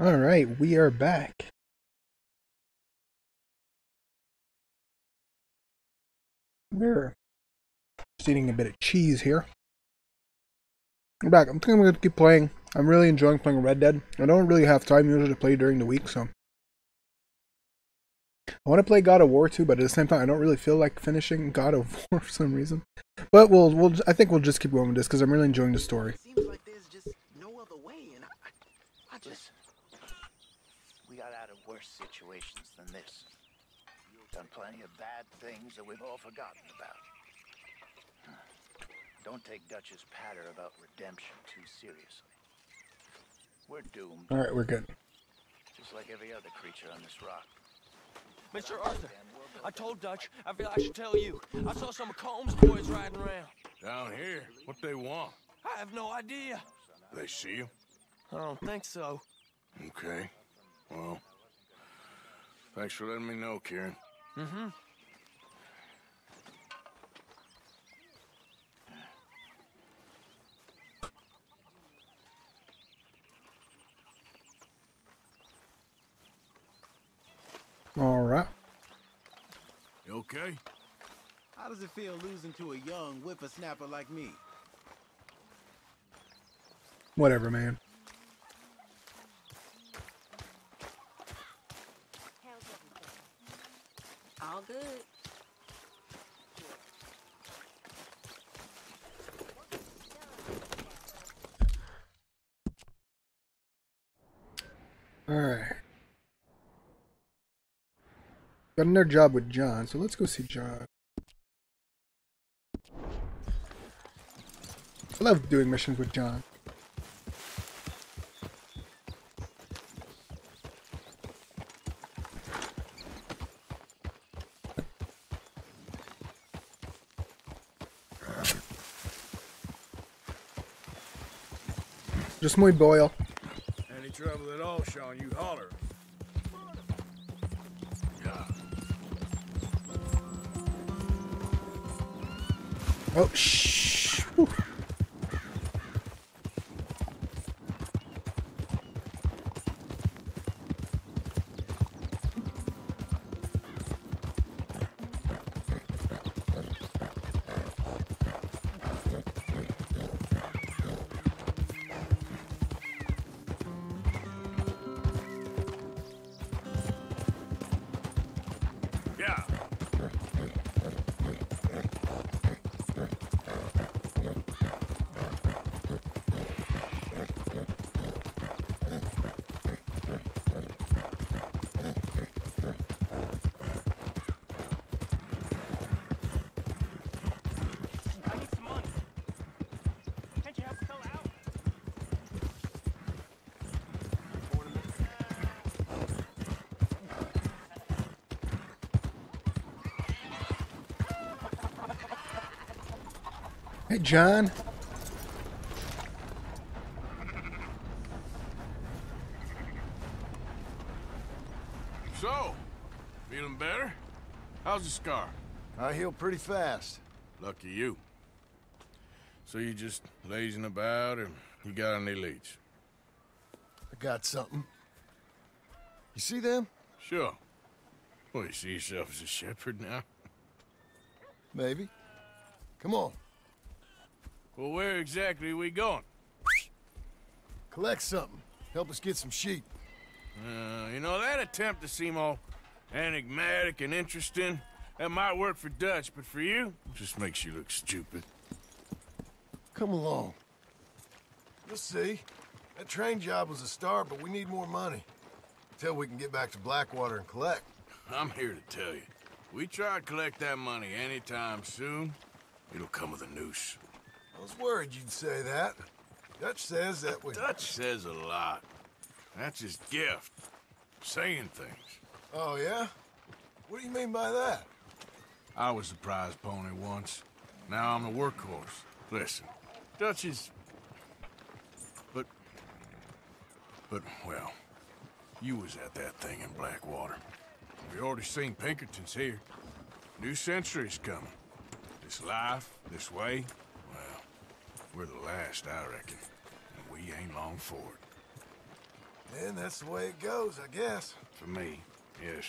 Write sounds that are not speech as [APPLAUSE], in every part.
All right, we are back. We're just eating a bit of cheese here. I'm back. I'm thinking I'm going to keep playing. I'm really enjoying playing Red Dead. I don't really have time usually to play during the week, so. I want to play God of War too, but at the same time, I don't really feel like finishing God of [LAUGHS] War for some reason. But we'll, we'll, I think we'll just keep going with this because I'm really enjoying the story. Seems like there's just no other way, and I, I just. We got out of worse situations than this. Done plenty of bad things that we've all forgotten about. Don't take Dutch's patter about redemption too seriously. We're doomed, All right, we're good. just like every other creature on this rock. Mr. Arthur, I told Dutch. I feel I should tell you. I saw some of Colm's boys riding around. Down here? What they want? I have no idea. They see you? I don't think so. Okay. Well, thanks for letting me know, Kieran. Mm-hmm. All right. You okay? How does it feel losing to a young whippersnapper like me? Whatever, man. All good. All right. Got another job with John, so let's go see John. I love doing missions with John. Just muy boil. Any trouble at all, Sean, you holler. Oh, shh. Hey, John. So, feeling better? How's the scar? I heal pretty fast. Lucky you. So you just lazing about, or you got any leads? I got something. You see them? Sure. Well, you see yourself as a shepherd now? Maybe. Come on, Well, where exactly are we going? collect something. Help us get some sheep. Uh, you know, that attempt to seem all enigmatic and interesting, that might work for Dutch, but for you, it just makes you look stupid. Come along. You'll see. That train job was a start, but we need more money. Until we can get back to Blackwater and collect. I'm here to tell you, we try to collect that money anytime soon, it'll come with a noose. I was worried you'd say that. Dutch says that we... Dutch says a lot. That's his gift. Saying things. Oh, yeah? What do you mean by that? I was the prize pony once. Now I'm the workhorse. Listen, Dutch is... But... But, well, you was at that thing in Blackwater. We already seen Pinkertons here. New century's coming. This life, this way, we're the last, I reckon. And we ain't long for it. Then that's the way it goes, I guess. For me, yes.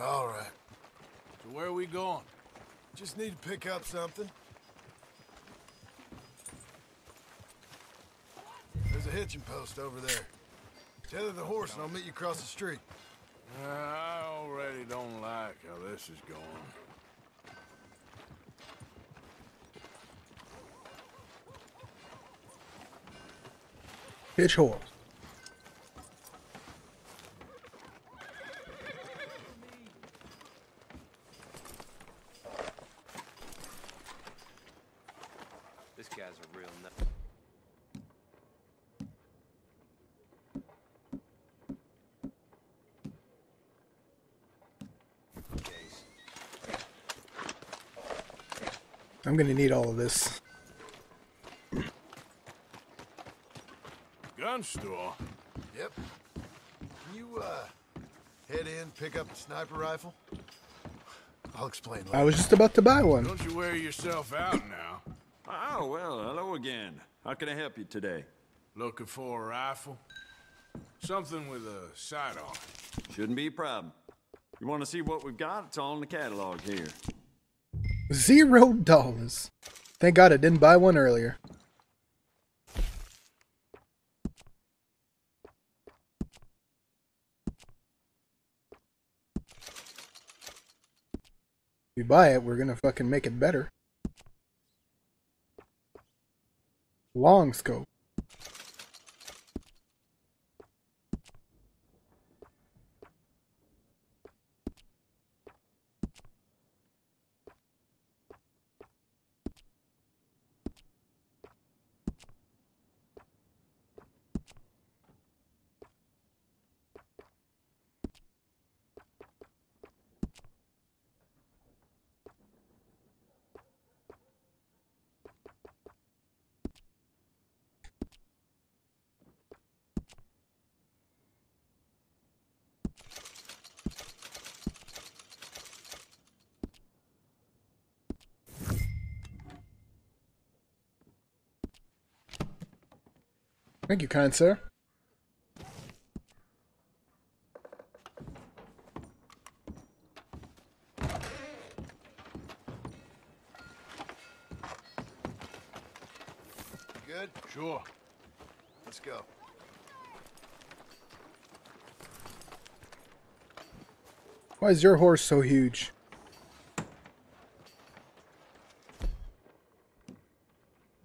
All right. So where are we going? Just need to pick up something. There's a hitching post over there. Tether the horse and I'll meet you across the street. Uh, I already don't like how this is going. Hitch horse. This guy's a real nut. I'm gonna need all of this. Store? Yep. Can you, uh, head in, pick up the sniper rifle? I'll explain later. I was just about to buy one. Don't you wear yourself out now? Oh, well, hello again. How can I help you today? Looking for a rifle? Something with a sight on it. Shouldn't be a problem. You want to see what we've got? It's all in the catalog here. Zero dollars. Thank God I didn't buy one earlier. We buy it, we're gonna fucking make it better. Long scope. Thank you, kind sir. Good? Sure. Let's go. Why is your horse so huge?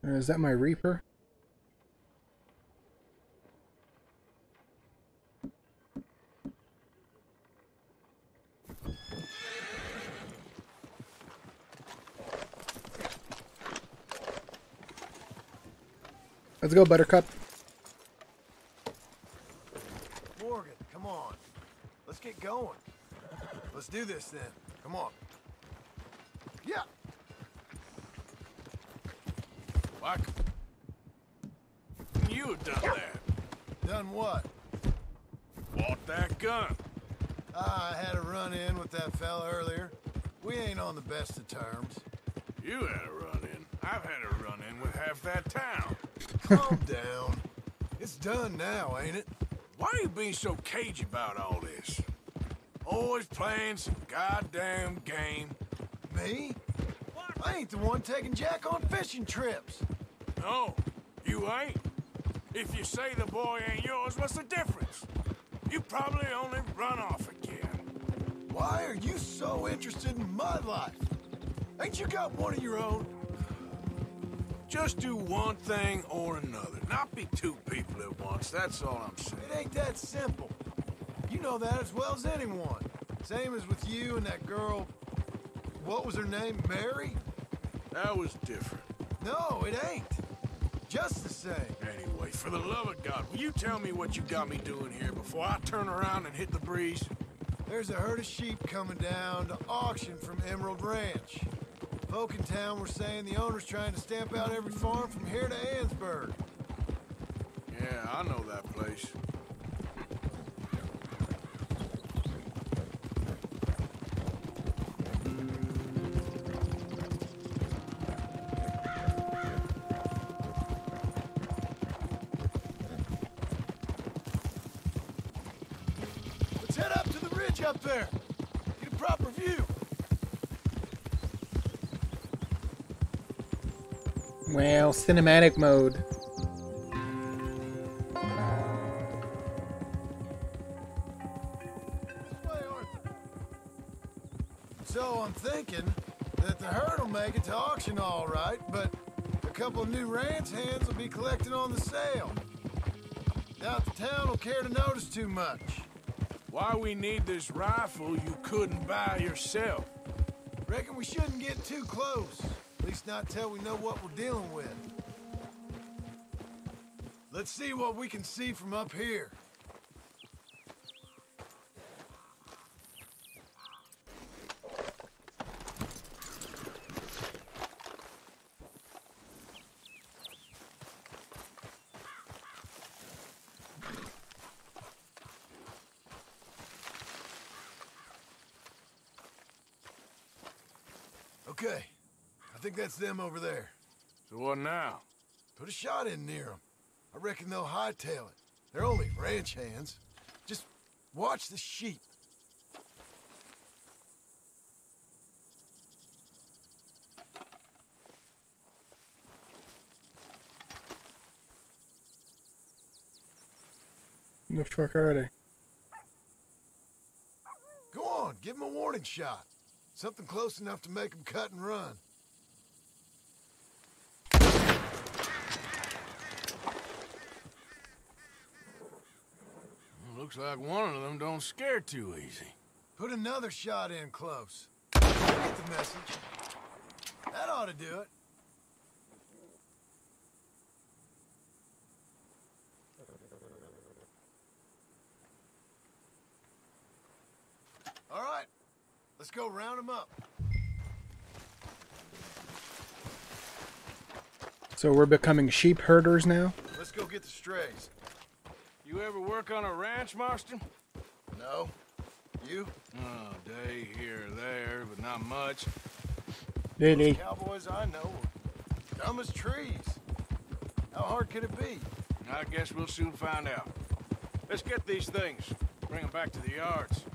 Is that my Reaper? Let's go, Buttercup. Morgan, come on. Let's get going. Let's do this then. Come on. Yeah. Like, you done that. Done what? Bought that gun. Ah, I had a run-in with that fella earlier. We ain't on the best of terms. You had a run-in. I've had a run-in with half that town. Calm down. It's done now, ain't it? Why are you being so cagey about all this? Always playing some goddamn game. Me? I ain't the one taking Jack on fishing trips. No, you ain't. If you say the boy ain't yours, what's the difference? You probably only run off again. Why are you so interested in my life? Ain't you got one of your own? Just do one thing or another. Not be two people at once, that's all I'm saying. It ain't that simple. You know that as well as anyone. Same as with you and that girl. What was her name? Mary? That was different. No, it ain't. Just the same. Anyway, for the love of God, will you tell me what you got me doing here before I turn around and hit the breeze? There's a herd of sheep coming down to auction from Emerald Ranch. Folk in town were saying the owner's trying to stamp out every farm from here to Annesburg. Yeah, I know that place. Well, cinematic mode. This way, Arthur. So I'm thinking that the herd will make it to auction all right, but a couple of new ranch hands will be collecting on the sale. Doubt the town will care to notice too much. Why we need this rifle you couldn't buy yourself? Reckon we shouldn't get too close. Least not till we know what we're dealing with. Let's see what we can see from up here. Okay, I think that's them over there. So what now? Put a shot in near them. I reckon they'll hightail it. They're only ranch hands. Just watch the sheep. The fuck are they? Go on, give them a warning shot. Something close enough to make them cut and run. Looks like one of them don't scare too easy. Put another shot in close. Get the message. That ought to do it. All right, let's go round them up. So we're becoming sheep herders now? Let's go get the strays. You ever work on a ranch, Marston? No? You? Oh, day here or there, but not much. Really? Cowboys I know are dumb as trees. How hard could it be? I guess we'll soon find out. Let's get these things. Bring them back to the yards.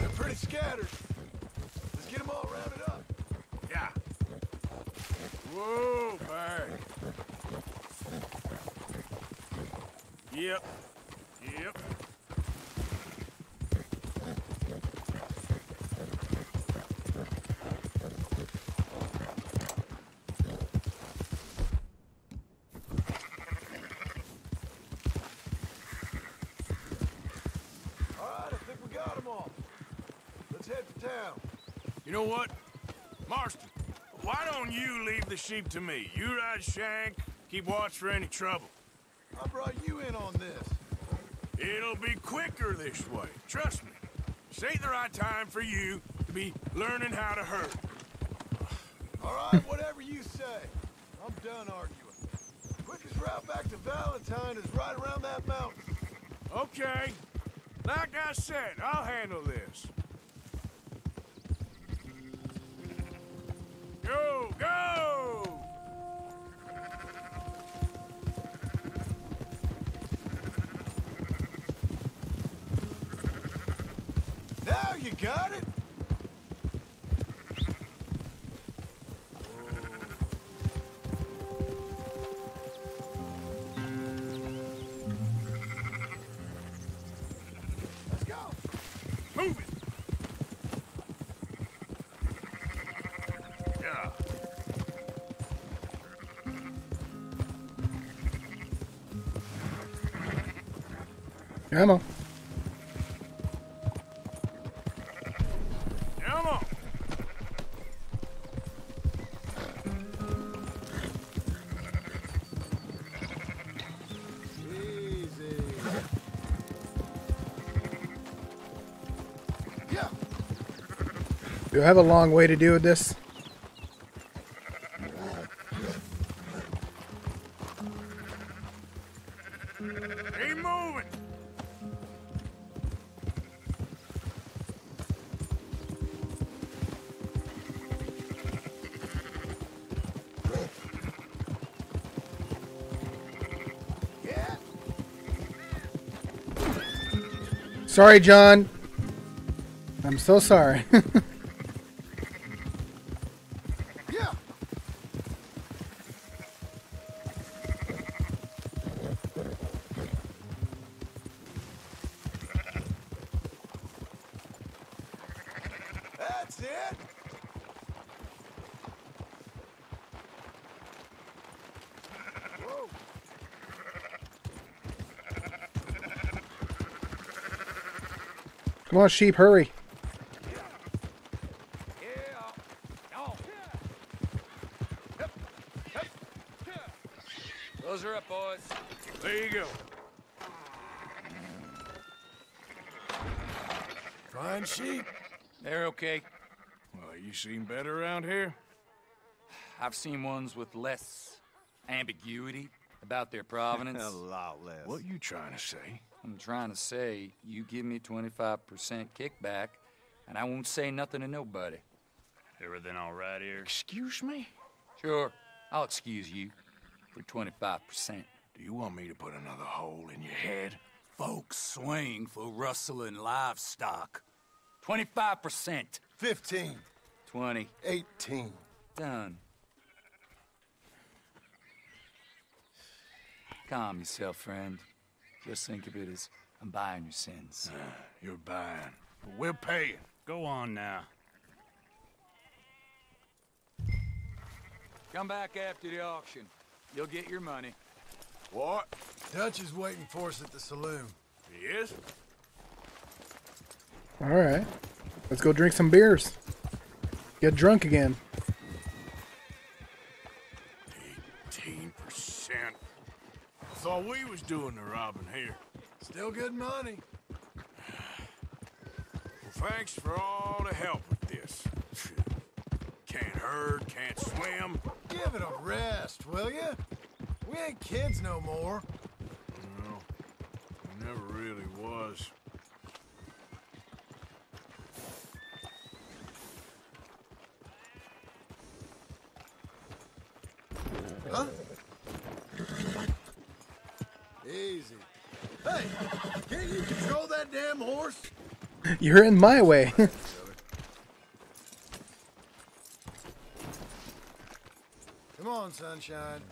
They're pretty scattered. Let's get them all rounded up. Yeah. Whoa, Barry. Yep. Yep. All right, I think we got them all. Let's head for town. You know what? Don't you leave the sheep to me? You ride Shank, keep watch for any trouble. I brought you in on this. It'll be quicker this way. Trust me. This ain't the right time for you to be learning how to herd. All right, whatever you say. I'm done arguing. Quickest route back to Valentine is right around that mountain. Okay. Like I said, I'll handle this. Ammo. Come on. Easy. Yeah. Do I have a long way to do with this? Sorry, John. I'm so sorry. [LAUGHS] Yeah. That's it. Whoa. Come on, sheep, hurry. Those are up, boys. There you go. Fine sheep. They're okay. Well, you seem better around here. I've seen ones with less ambiguity about their provenance. [LAUGHS] A lot less. What you trying to say? I'm trying to say, you give me 25% kickback, and I won't say nothing to nobody. Everything all right here? Excuse me? Sure, I'll excuse you for 25%. Do you want me to put another hole in your head? Folks swing for rustling livestock. 25%. 15. 20. 18. Done. Calm yourself, friend. Just think of it as I'm buying your sins. Uh, you're buying. But we're paying. Go on now. Come back after the auction. You'll get your money. What? Dutch is waiting for us at the saloon. He is? All right. Let's go drink some beers. Get drunk again. Thought we was doing the robbing here. Still good money. Well, thanks for all the help with this. Can't herd, can't swim. Give it a rest, will you? We ain't kids no more. No, it never really was. Huh? Easy. Hey, can't you control that damn horse? [LAUGHS] You're in my way. [LAUGHS] Come on, sunshine.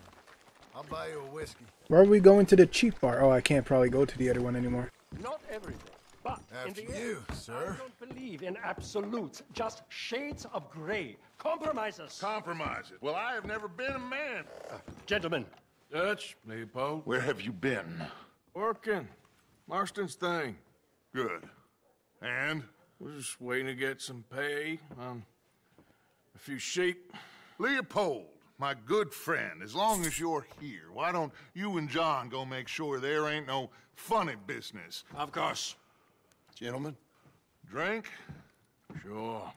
I'll buy you a whiskey. Where are we going to the cheap bar? Oh, I can't probably go to the other one anymore. Not everything. But in the you, end, sir. I don't believe in absolutes, just shades of gray. Compromises. Compromises. Well, I have never been a man. Gentlemen, Dutch, Leopold. Where have you been? Working. Marston's thing. Good. And? We're just waiting to get some pay on a few sheep. Leopold, my good friend, as long as you're here, why don't you and John go make sure there ain't no funny business? Of course. Gentlemen, drink? Sure.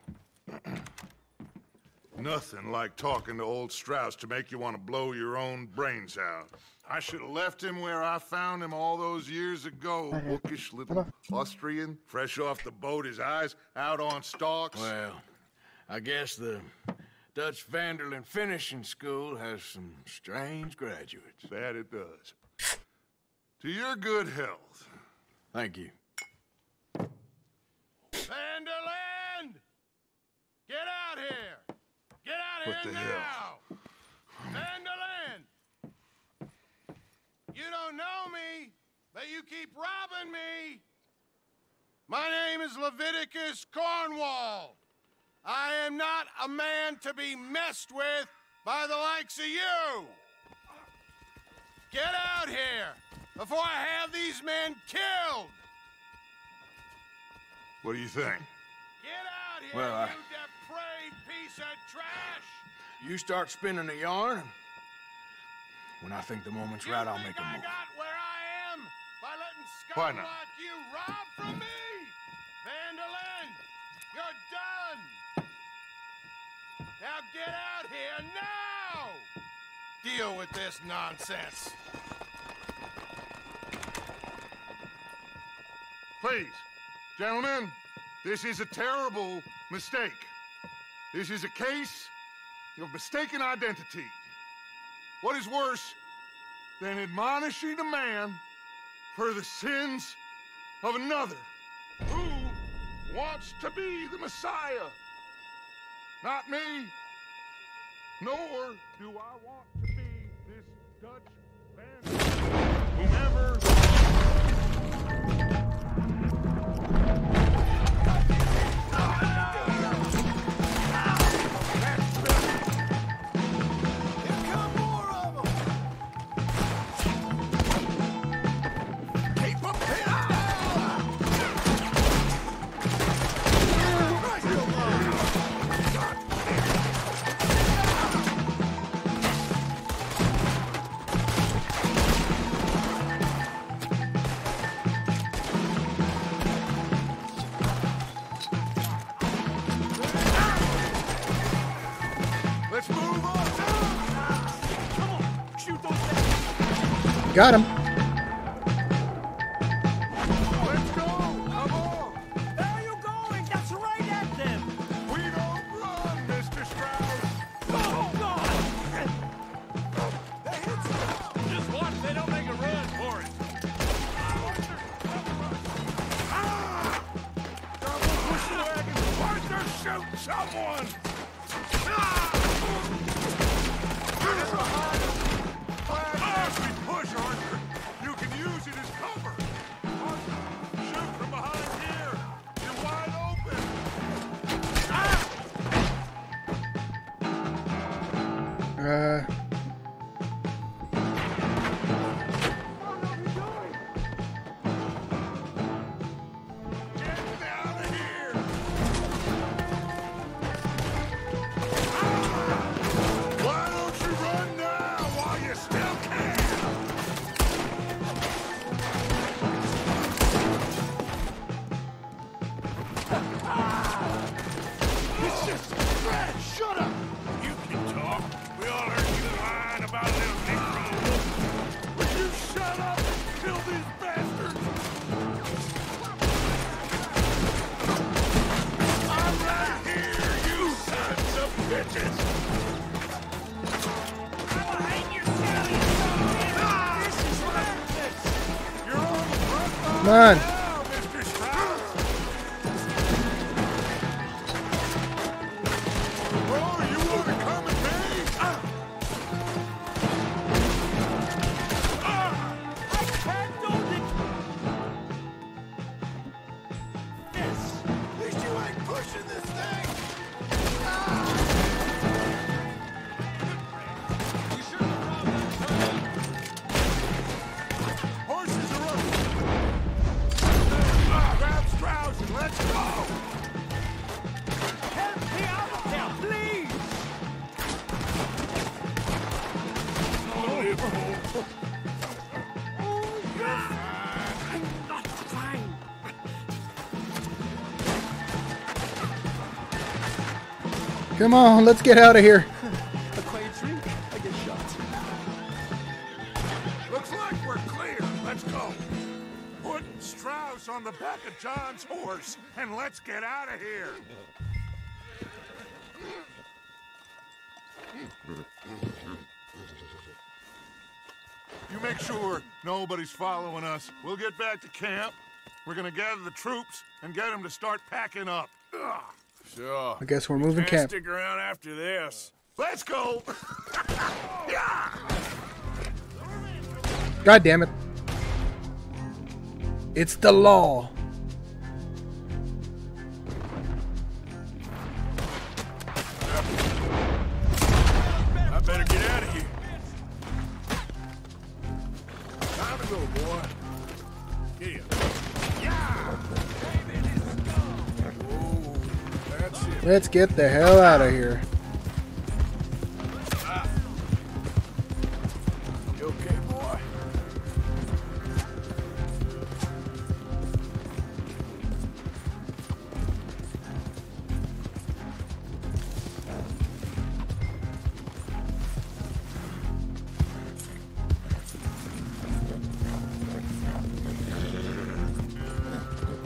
Nothing like talking to old Strauss to make you want to blow your own brains out. I should have left him where I found him all those years ago. Bookish little Austrian, fresh off the boat, his eyes out on stalks. Well, I guess the Dutch van der Linde Finishing School has some strange graduates. That it does. To your good health. Thank you. Van der Linde! Get out here! Get out What here the now! hell? Van der Linde! You don't know me, but you keep robbing me! My name is Leviticus Cornwall. I am not a man to be messed with by the likes of you! Get out here before I have these men killed! What do you think? Get out here, Well, I- piece of trash! You start spinning the yarn, when I think the moment's You right, I'll make a move. got where I am by letting Why scum not? like you rob from me? Van der Linde, you're done! Now get out here now! Deal with this nonsense. Please, gentlemen, this is a terrible mistake. This is a case of mistaken identity. What is worse than admonishing a man for the sins of another who wants to be the Messiah? Not me, nor do I want to be this Dutch Got him. Come on. Come on, let's get out of here. A quiet I get shot. Looks like we're clear. Let's go. Put Strauss on the back of John's horse, and let's get out of here. You make sure nobody's following us. We'll get back to camp. We're gonna gather the troops and get them to start packing up. Ugh. Sure. I guess we're moving camp. Stick around after this. Let's go. [LAUGHS] God damn it. It's the law. Let's get the hell out of here.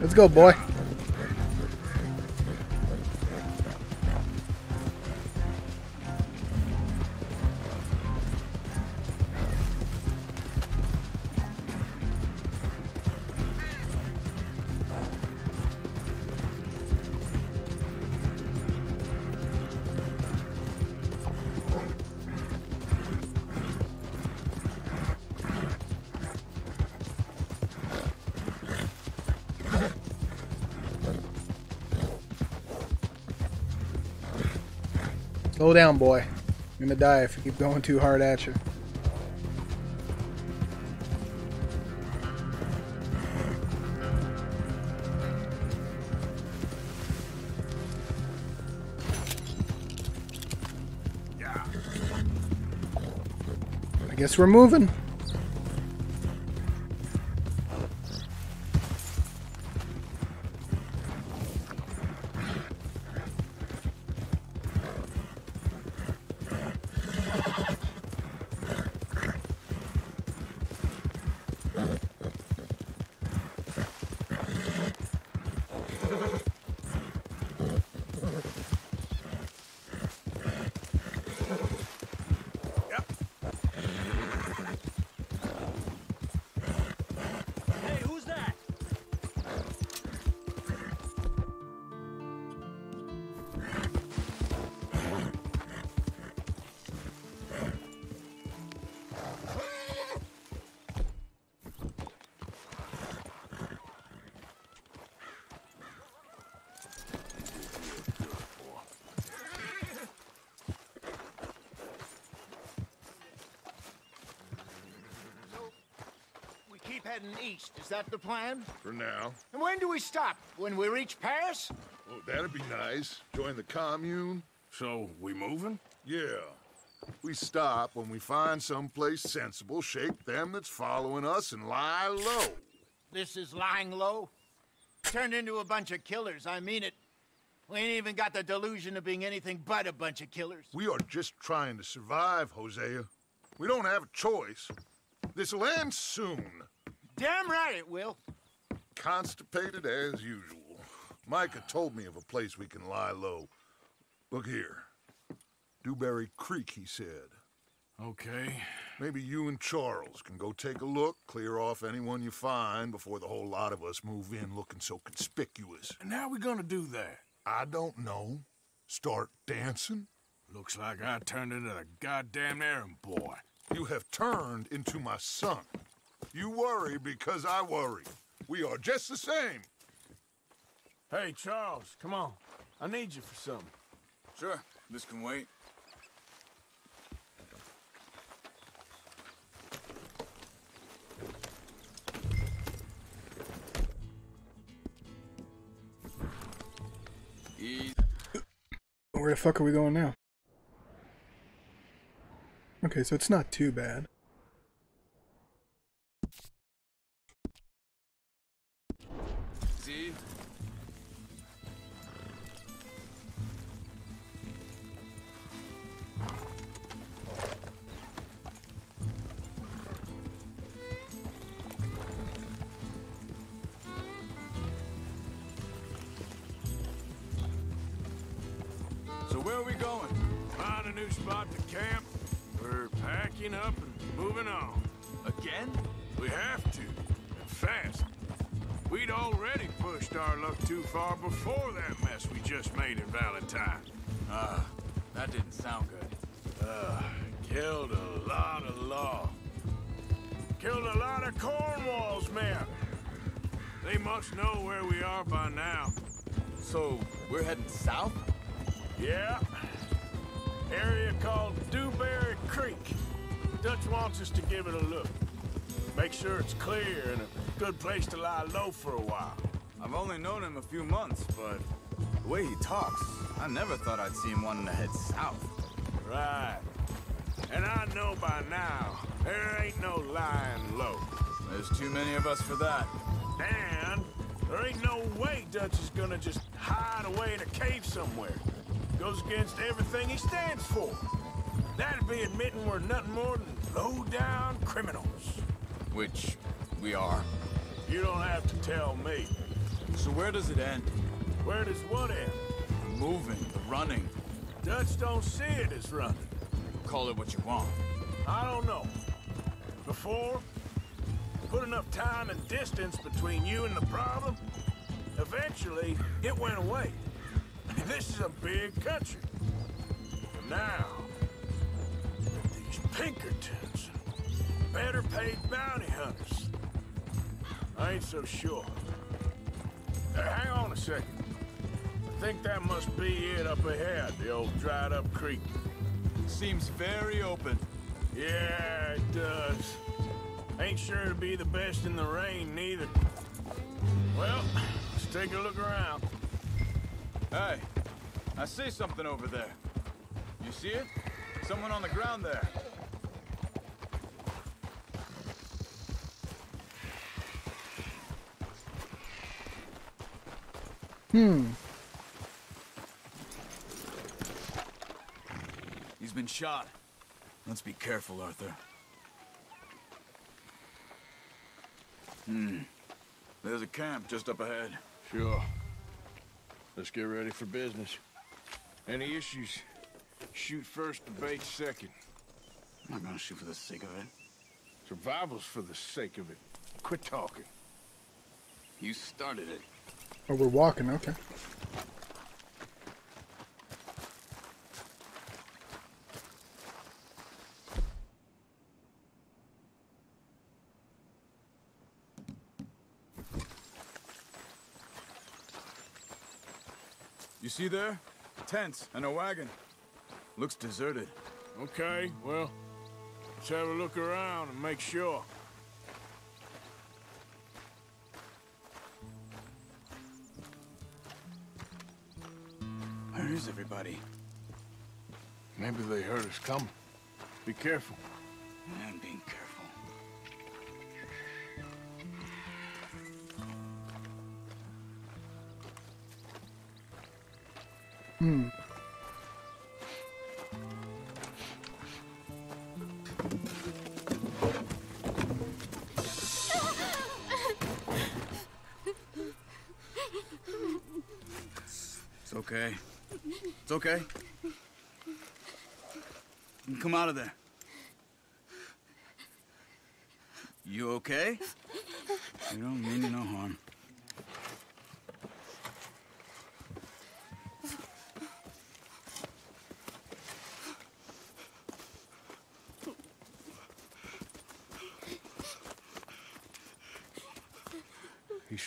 Let's go, boy. Boy. You're gonna die if you keep going too hard at you. I guess we're moving. Is that the plan? For now. And when do we stop? When we reach Paris? Well, that'd be nice. Join the commune. So, we moving? Yeah. We stop when we find someplace sensible, shake them that's following us, and lie low. This is lying low. Turned into a bunch of killers. I mean it. We ain't even got the delusion of being anything but a bunch of killers. We are just trying to survive, Hosea. We don't have a choice. This'll end soon. Damn right it will. Constipated as usual. Micah told me of a place we can lie low. Look here. Dewberry Creek, he said. Okay. Maybe you and Charles can go take a look, clear off anyone you find before the whole lot of us move in looking so conspicuous. And how we gonna do that? I don't know. Start dancing? Looks like I turned into the goddamn errand boy. You have turned into my son. You worry because I worry. We are just the same. Hey, Charles, come on. I need you for something. Sure, this can wait. Easy. Where the fuck are we going now? Okay, so it's not too bad. Going? Find a new spot to camp. We're packing up and moving on. Again? We have to, and fast. We'd already pushed our luck too far before that mess we just made in Valentine. Ah, that didn't sound good. Uh, killed a lot of law. Killed a lot of Cornwall's men. They must know where we are by now. So, we're heading south? Yeah. Area called Dewberry Creek. Dutch wants us to give it a look. Make sure it's clear and a good place to lie low for a while. I've only known him a few months, but the way he talks, I never thought I'd see him wanting to head south. Right. And I know by now, there ain't no lying low. There's too many of us for that. And there ain't no way Dutch is gonna just hide away in a cave somewhere. Goes against everything he stands for. That'd be admitting we're nothing more than low-down criminals. Which we are. You don't have to tell me. So where does it end? Where does what end? The moving, the running. Dutch don't see it as running. Call it what you want. I don't know. Before, put enough time and distance between you and the problem, eventually it went away. This is a big country. But now, these Pinkertons, better paid bounty hunters. I ain't so sure. Uh, hang on a second. I think that must be it up ahead, the old dried up creek. Seems very open. Yeah, it does. Ain't sure to be the best in the rain, neither. Well, let's take a look around. Hey, I see something over there. You see it? Someone on the ground there. Hmm. He's been shot. Let's be careful, Arthur. Hmm. There's a camp just up ahead. Sure. Let's get ready for business. Any issues? Shoot first, debate second. I'm not gonna shoot for the sake of it. Survival's for the sake of it. Quit talking. You started it. Oh, we're walking. Okay. You see there? Tents and a wagon. Looks deserted. Okay, well, let's have a look around and make sure. Where is everybody? Maybe they heard us coming. Be careful. I'm being careful. Hmm. It's okay. It's okay. Come out of there. You okay? You don't mean no harm.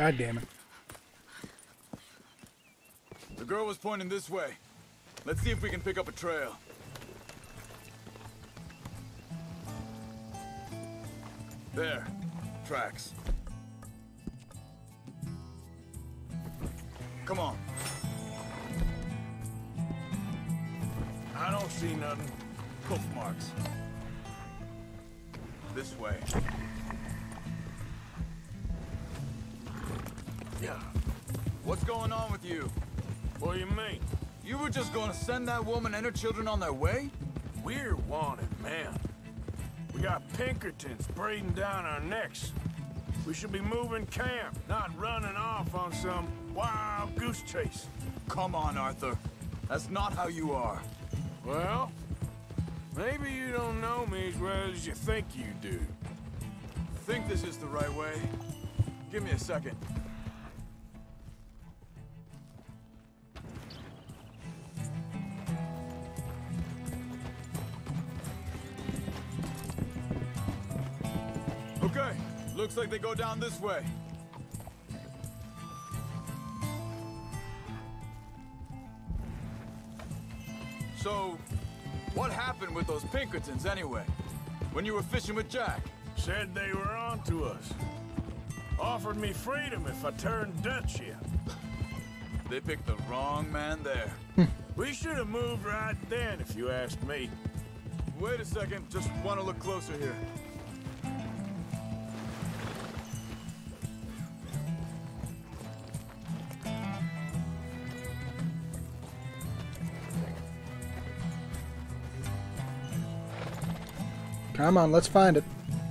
God damn it. The girl was pointing this way. Let's see if we can pick up a trail. There. Tracks. Come on. I don't see nothing. Hoof marks. This way. What's going on with you? What do you mean? You were just gonna send that woman and her children on their way? We're wanted, man. We got Pinkertons breathing down our necks. We should be moving camp, not running off on some wild goose chase. Come on, Arthur. That's not how you are. Well, maybe you don't know me as well as you think you do. Think this is the right way? Give me a second. Looks like they go down this way. So, what happened with those Pinkertons anyway? When you were fishing with Jack? Said they were on to us. Offered me freedom if I turned Dutch here. They picked the wrong man there. Hmm. We should have moved right then, if you asked me. Wait a second, just want to look closer here. Come on, let's find it.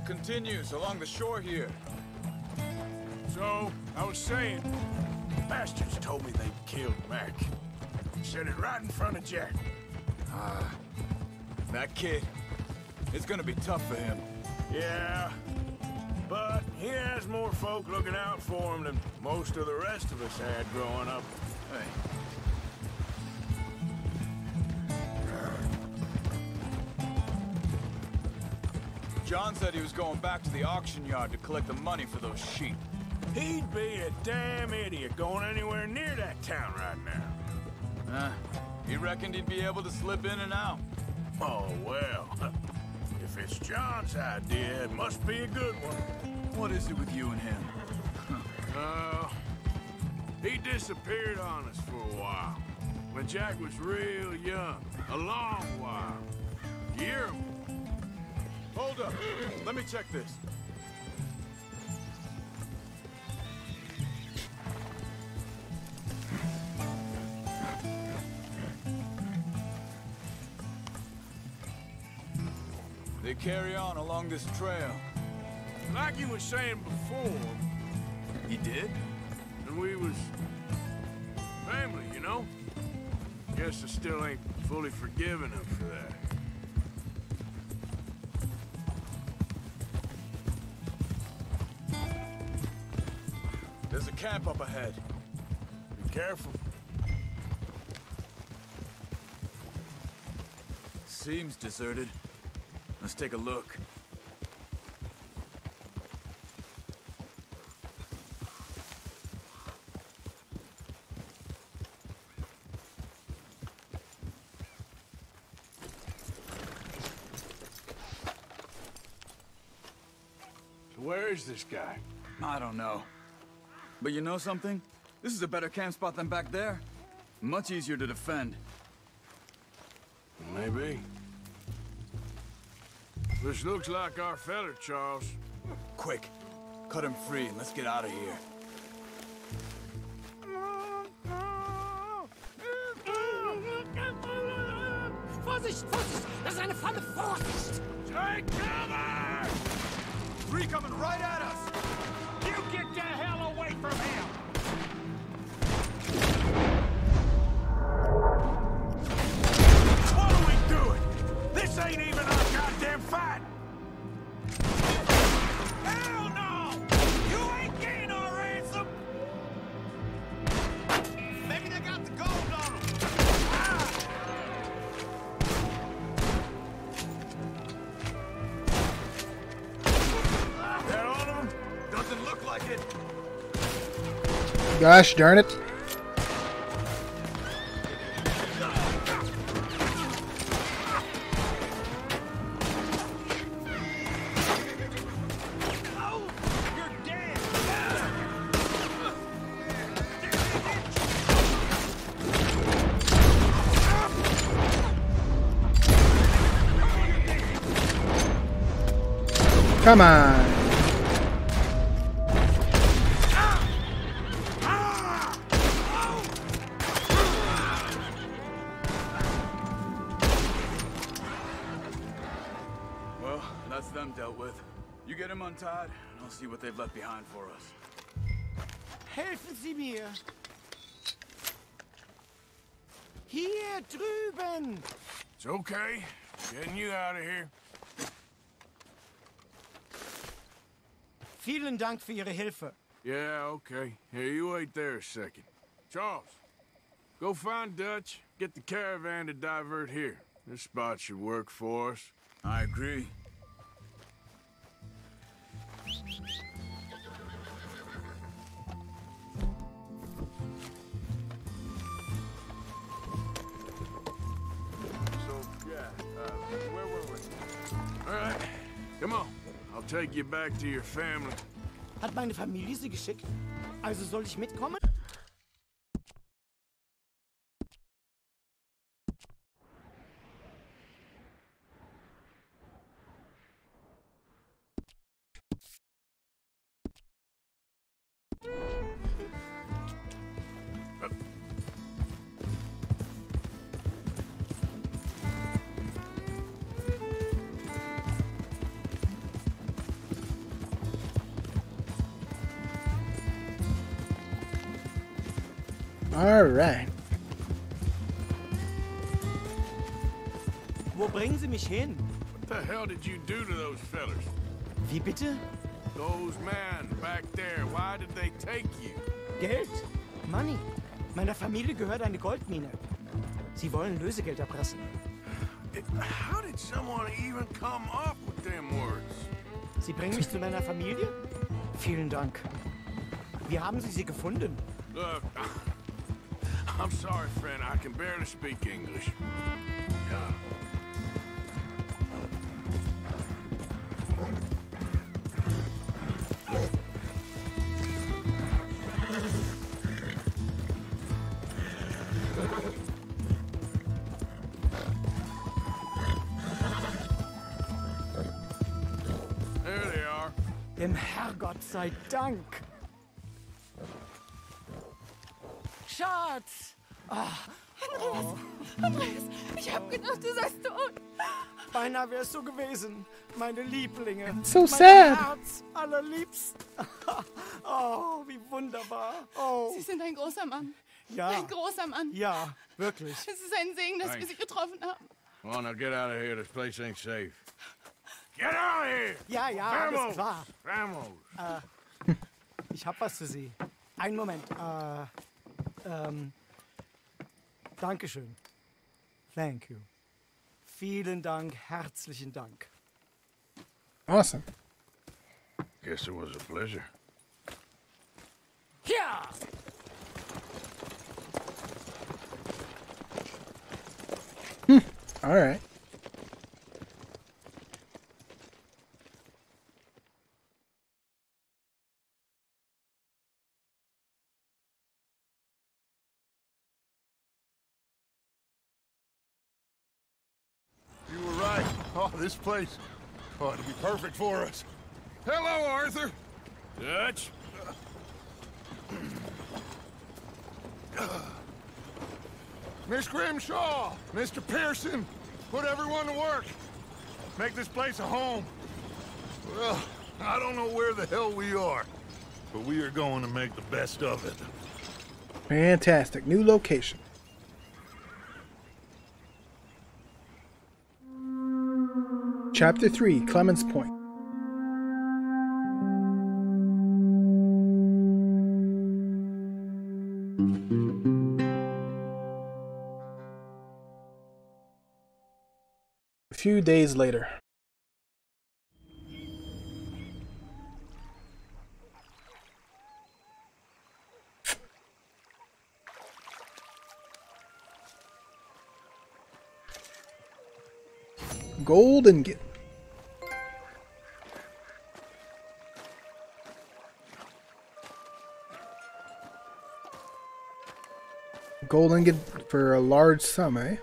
Continues along the shore here. So, I was saying, Bastards told me they killed Mac. Said it right in front of Jack. Ah, that kid. It's gonna be tough for him. Yeah, but he has more folk looking out for him than most of the rest of us had growing up. Hey. John said he was going back to the auction yard to collect the money for those sheep. He'd be a damn idiot going anywhere near that town right now. Huh? He reckoned he'd be able to slip in and out. Oh, well. [LAUGHS] If it's John's idea, it must be a good one. What is it with you and him? [LAUGHS] Uh, he disappeared on us for a while. When Jack was real young. A long while. Year. Hold up. Let me check this. They carry on along this trail. Like you were saying before, You did? and we was family, you know? Guess I still ain't fully forgiven him for that. Camp up ahead. Be careful. Seems deserted. Let's take a look. So where is this guy? I don't know. But you know something? This is a better camp spot than back there. Much easier to defend. Maybe. This looks like our feller, Charles. Quick, cut him free and let's get out of here. Vorsicht, Vorsicht! Das ist eine Falle! Vorsicht! Take cover! Three coming right at us! Gosh darn it. Come on. It's okay. Getting you out of here. Vielen Dank für Ihre Hilfe. Yeah, okay. Here, you wait there a second. Charles, go find Dutch. Get the caravan to divert here. This spot should work for us. I agree. Where were we? All right, come on. I'll take you back to your family. Hat meine Familie Sie geschickt? Also soll ich mitkommen? Alright. Wo bringen Sie mich hin? What the hell did you do to those fellers? Wie bitte? Those men back there, why did they take you? Geld? Money. Meiner Familie gehört eine Goldmine. Sie wollen Lösegeld erpressen. How did someone even come up with them words? Sie bringen mich zu meiner Familie? Vielen Dank. Wie haben Sie sie gefunden? Look, I'm sorry, friend. I can barely speak English. Yeah. There they are. Dem Herrgott sei Dank. Ah, Andreas, Andreas, ich hab gedacht, du seist tot. beinahe wärst du gewesen, meine Lieblinge. So mein sad. Herz allerliebst. [LAUGHS] oh, wie wunderbar. Oh, Sie sind ein großer Mann. ja. Ein großer Mann. Ja, wirklich. Es ist ein Segen, dass wir Thanks. Sie getroffen haben. Come on, now get out of here. This place ain't safe. Get out of here! Ja, ja, alles Vamos! klar. Vamos! Ich hab was für Sie. Einen Moment. Äh, ähm, Dankeschön. Thank you. Vielen Dank, herzlichen Dank. Awesome. Guess it was a pleasure. Ja! Alright. You this place. Oh, it'll be perfect for us. Hello, Arthur. Dutch? Miss Grimshaw, Mr. Pearson, put everyone to work. Make this place a home. Well, I don't know where the hell we are, but we are going to make the best of it. Fantastic. New location. Chapter 3 Clemens Point. A few days later. Gold ingot. Gold ingot for a large sum, eh?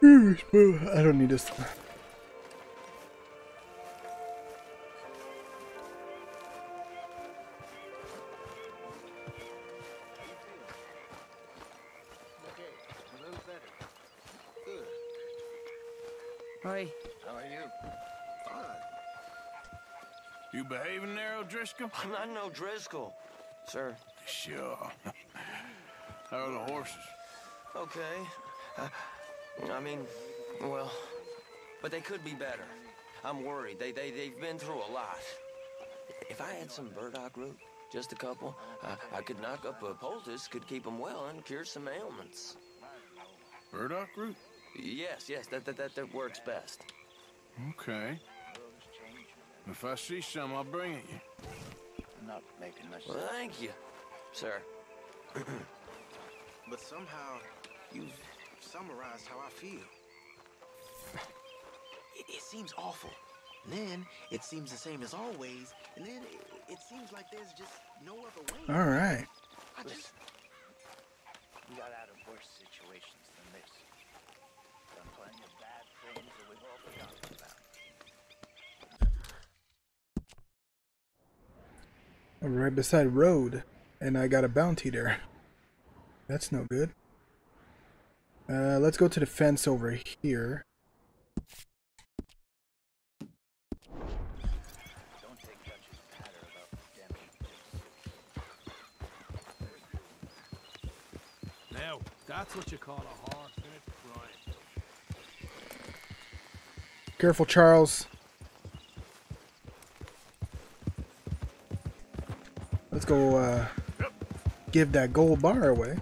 I don't need this. There, O'Driscoll? I'm not no Driscoll, sir. Sure. [LAUGHS] How are the horses? Okay. Uh, I mean, well, but they could be better. I'm worried. They, they, they've been through a lot. If I had some burdock root, just a couple, uh, I could knock up a poultice, could keep them well, and cure some ailments. Burdock root? Yes, yes, that, that, that, that works best. Okay. If I see some, I'll bring it you. I'm not making much Well, thank you, sir. [CLEARS THROAT] But somehow, you've summarized how I feel. It, it seems awful. And then, it seems the same as always. And then, it, it seems like there's just no other way. Alright. I just... We got out of worse situations than this. Done plenty of bad things that we've all forgotten about. Right beside road, and I got a bounty there. That's no good. Uh, let's go to the fence over here. Now, that's what you call a innit, Brian? Careful, Charles. Go uh, give that gold bar away.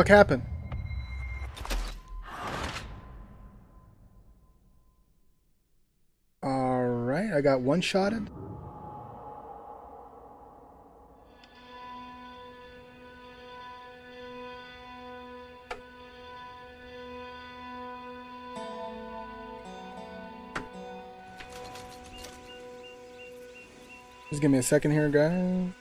Fuck happened? Alright, I got one shotted. Just give me a second here, guys.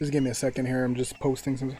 Just give me a second here. I'm just posting some.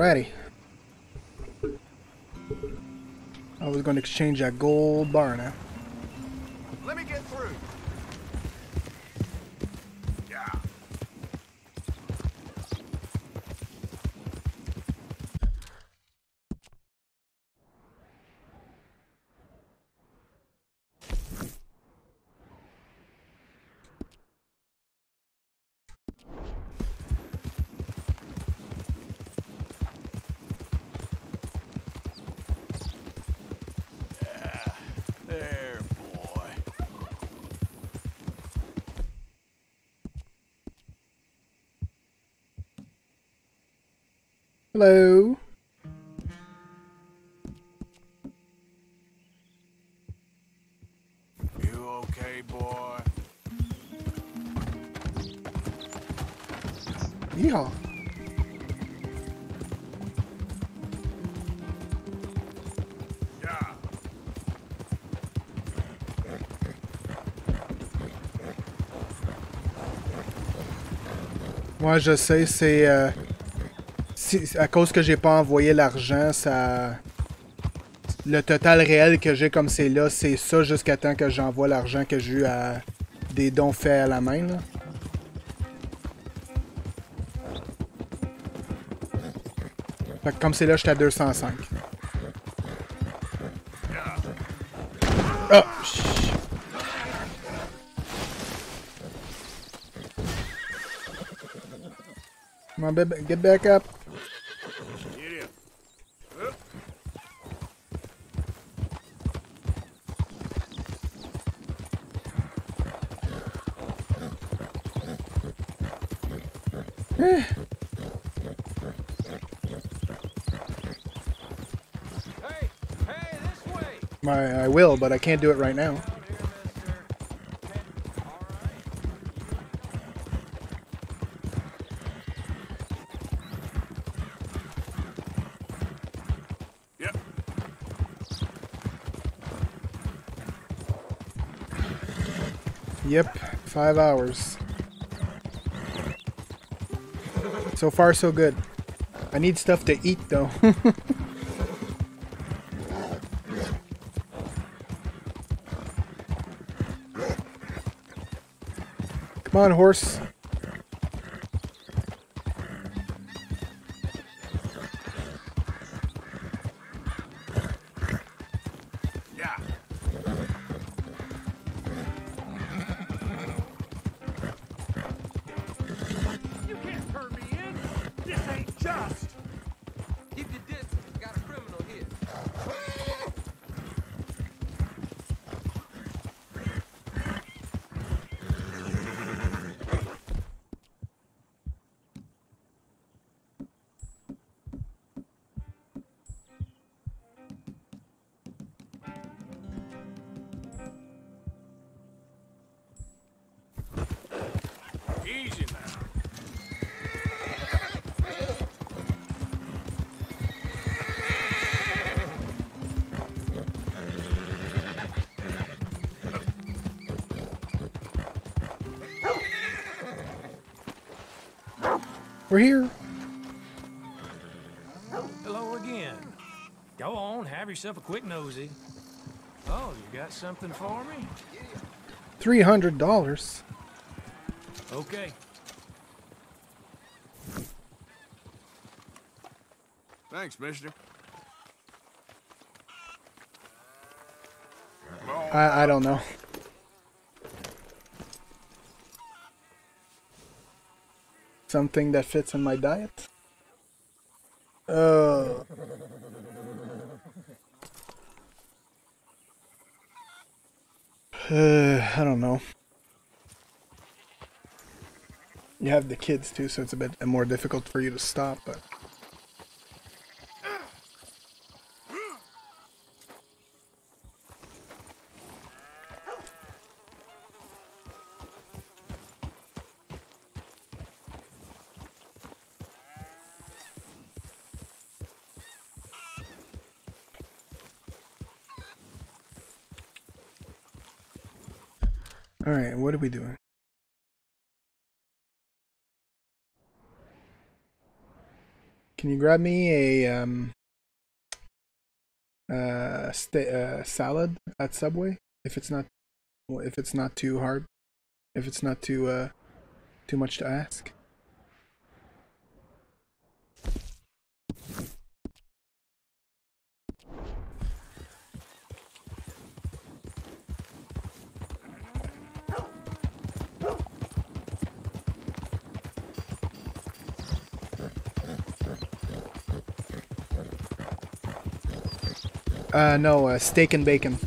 Alrighty. I was going to exchange that gold bar now. Let me get through. Yeah. There Hello. You okay, boy? Yeehaw. Moi, je sais, c'est euh, à cause que j'ai pas envoyé l'argent, ça. Le total réel que j'ai comme c'est là, c'est ça jusqu'à temps que j'envoie l'argent que j'ai eu à des dons faits à la main. Là. Fait que comme c'est là, j'étais à 205. Ah! ch- Come on, get back up. Eh. I, will, but I can't do it right now. Yep, five hours. So far, so good. I need stuff to eat, though. [LAUGHS] Come on, horse. Yourself a quick nosy. Oh, you got something for me? Three hundred dollars. Okay. Thanks, mister. I I don't know. Something that fits in my diet. Uh. Uh, I don't know. You have the kids too, so it's a bit more difficult for you to stop, but. Alright, what are we doing? Can you grab me a um uh, uh salad at Subway if it's not if it's not too hard if it's not too uh too much to ask. Uh, no, uh, steak and bacon.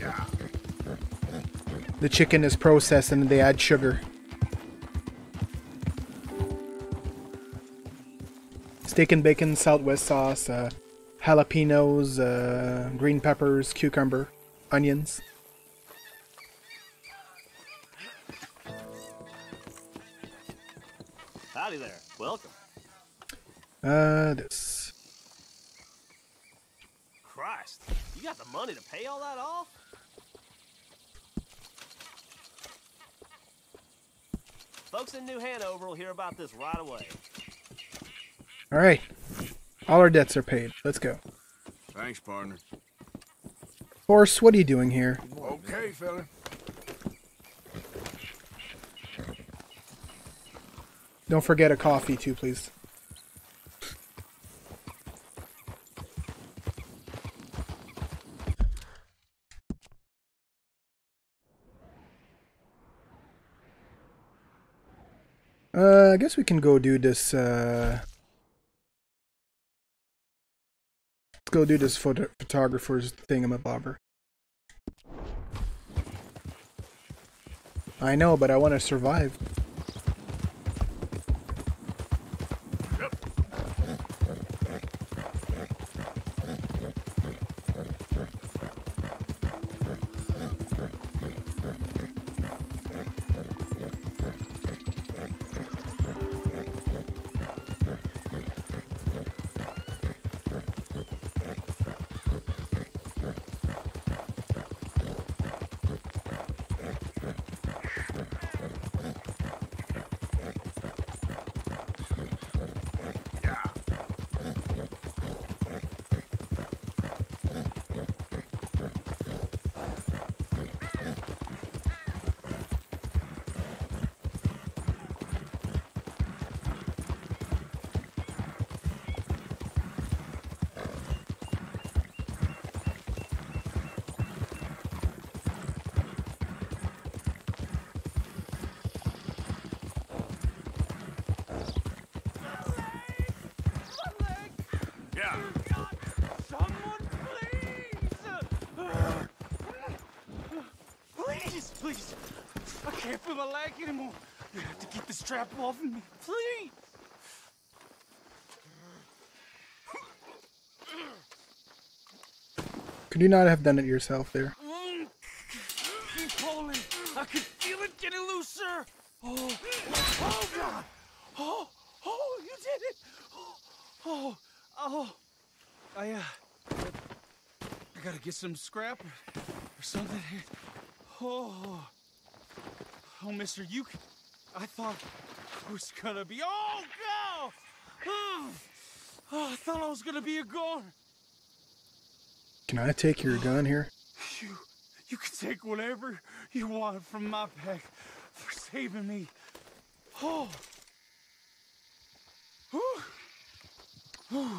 The chicken is processed and they add sugar. steak and bacon, southwest sauce, uh, jalapenos, uh, green peppers, cucumber, onions. Howdy there. Welcome. Uh, this. Christ, you got the money to pay all that off? Folks in New Hanover will hear about this right away. All right, all our debts are paid. Let's go. Thanks, partner. Horse, what are you doing here? Okay, fella. Don't forget a coffee too, please. Uh, I guess we can go do this, uh... Let's go do this photo photographer's thingamabobber. I know, but I want to survive. Could you not have done it yourself there? Mm. Pulling. I can feel it getting looser. Oh, oh God! Oh, oh, you did it! Oh, oh, oh. I, uh, I gotta get some scrap or, or something here. Oh, oh, Mister, you. I thought I was gonna be. Oh, go! Oh, oh, I thought I was gonna be a goner. Can I take your gun here? You, you can take whatever you want from my pack for saving me. Oh. Whew. Whew. All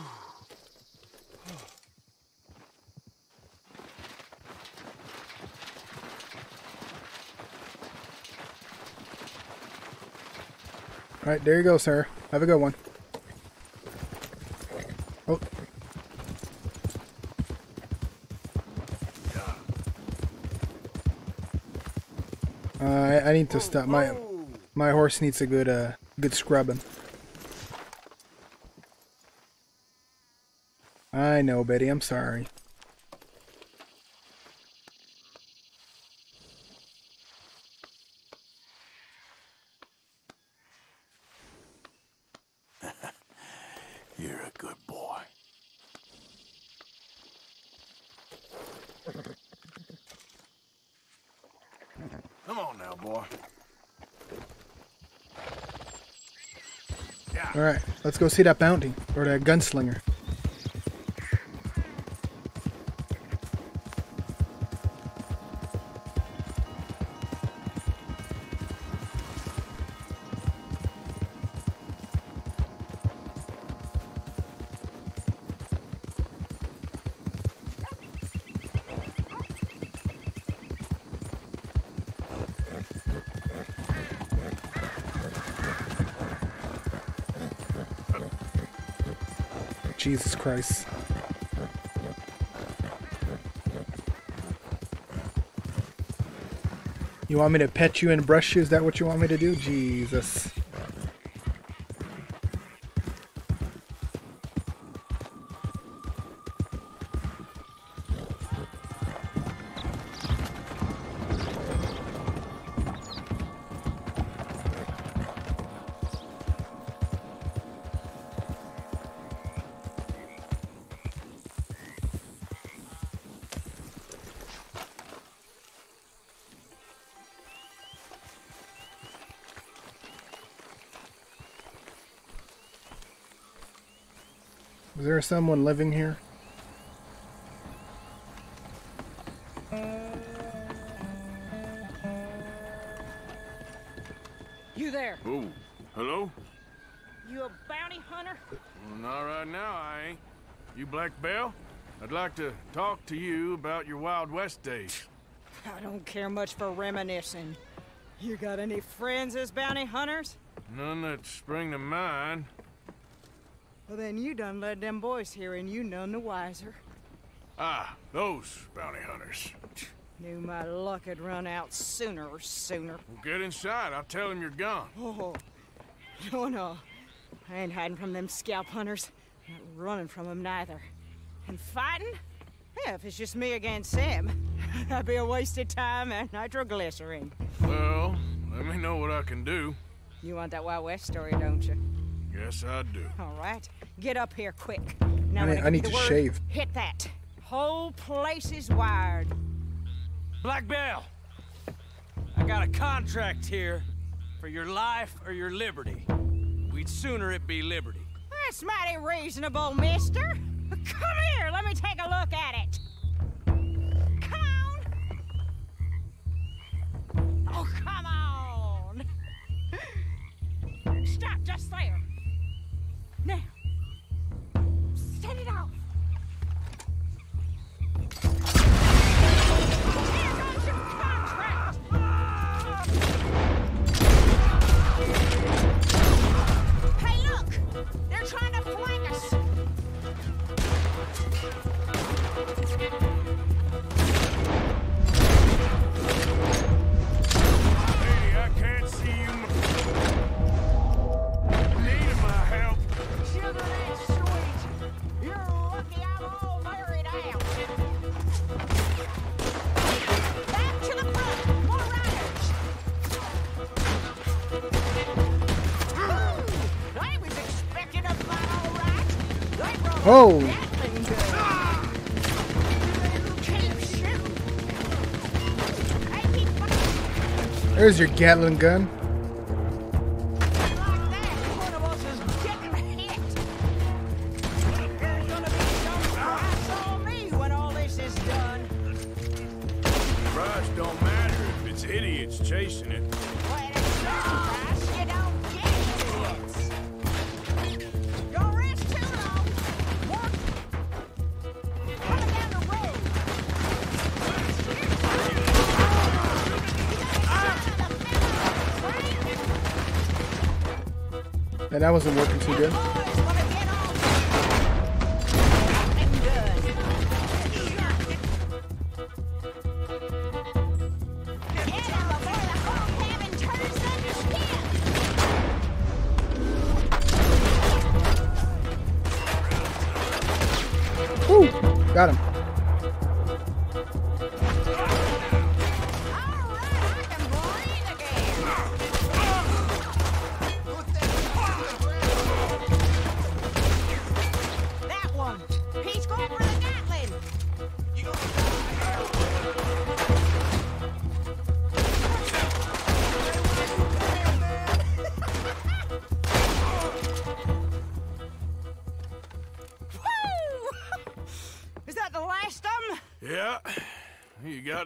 right, there you go, sir. Have a good one. Oh. Uh, I, I need to stop. My my horse needs a good uh good scrubbing. I know, Betty. I'm sorry. You're a good boy. Come on now, boy. All right, let's go see that bounty or that gunslinger. Jesus Christ. You want me to pet you and brush you? Is that what you want me to do? Jesus. Someone living here? You there? Oh, hello? You a bounty hunter? Well, not right now, I ain't. You Black Belle? I'd like to talk to you about your Wild West days. I don't care much for reminiscing. You got any friends as bounty hunters? None that spring to mind. Well, then you done led them boys here and you none the wiser. Ah, those bounty hunters. Knew my luck had run out sooner or sooner. Well, get inside. I'll tell them you're gone. Oh, no, no. I ain't hiding from them scalp hunters. Not running from them neither. And fighting? Yeah, if it's just me against them, [LAUGHS] that'd be a waste of time and nitroglycerin. Well, let me know what I can do. You want that Wild West story, don't you? Yes, I do. All right. Get up here quick. Now, I need- I need to word, shave. Hit that. Whole place is wired. Black Belle, I got a contract here for your life or your liberty. We'd sooner it be liberty. That's mighty reasonable, mister. Come here, let me take a look at it. Come on. Oh, come on. Stop just there. Now, it goes. Hey, look! They're trying to flank us! Oh. There's your Gatling gun.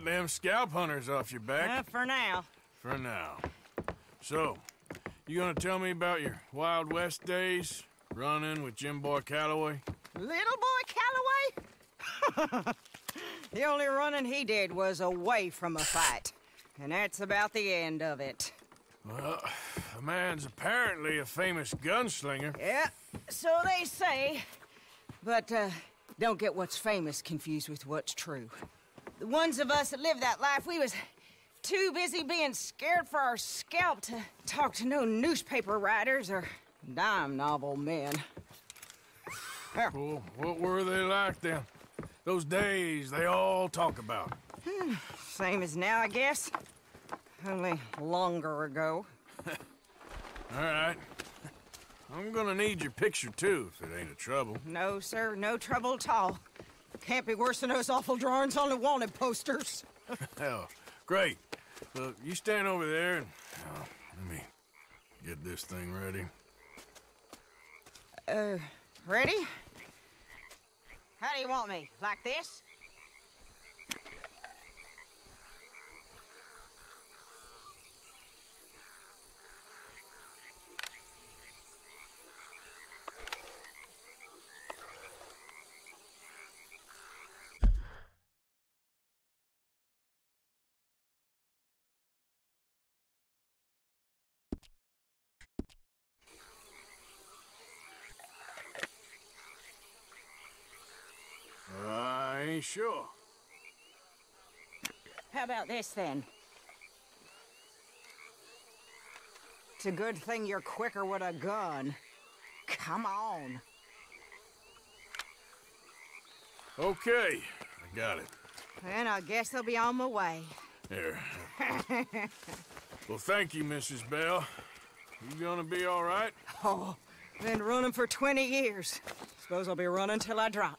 Them scalp hunters off your back. Uh, for now. For now. So, you gonna tell me about your Wild West days? Running with Jim Boy Calloway? Little boy Calloway? [LAUGHS] the only running he did was away from a fight. And that's about the end of it. Well, the man's apparently a famous gunslinger. Yeah, so they say. But uh, don't get what's famous confused with what's true. The ones of us that lived that life, we was too busy being scared for our scalp to talk to no newspaper writers or dime novel men. Well, what were they like then? Those days they all talk about. Hmm, Same as now, I guess. Only longer ago. [LAUGHS] All right. I'm gonna need your picture too, if it ain't a trouble. No, sir, no trouble at all. Can't be worse than those awful drawings on the wanted posters. Hell, [LAUGHS] great. Well, you stand over there and uh, let me get this thing ready. Uh, ready? How do you want me? Like this? I ain't sure. How about this then? It's a good thing you're quicker with a gun. Come on. Okay, I got it. Then I guess I'll be on my way. Here. [LAUGHS] Well, thank you, Mrs. Belle. You gonna be all right? oh, been running for 20 years. Suppose I'll be running till I drop.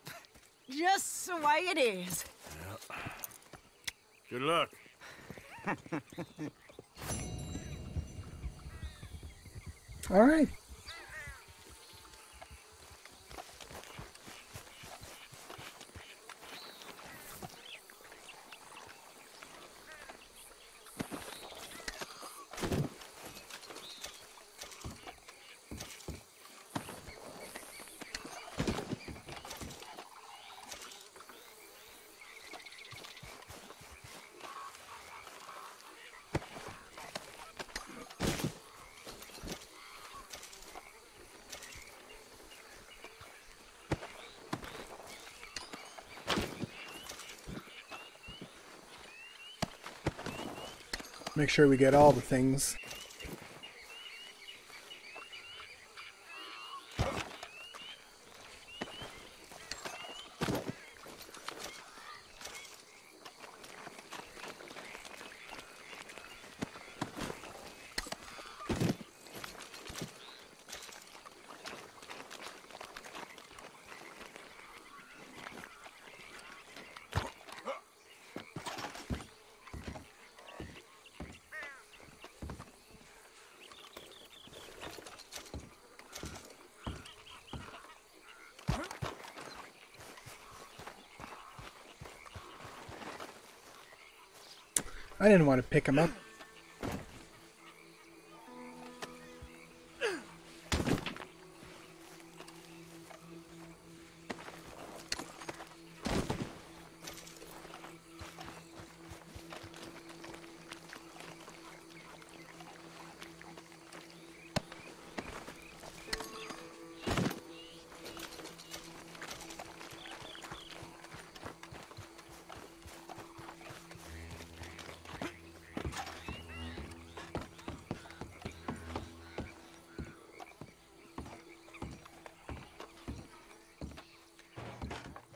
Just the way it is. Good luck. [LAUGHS] All right. Make sure we get all the things. I didn't want to pick him up.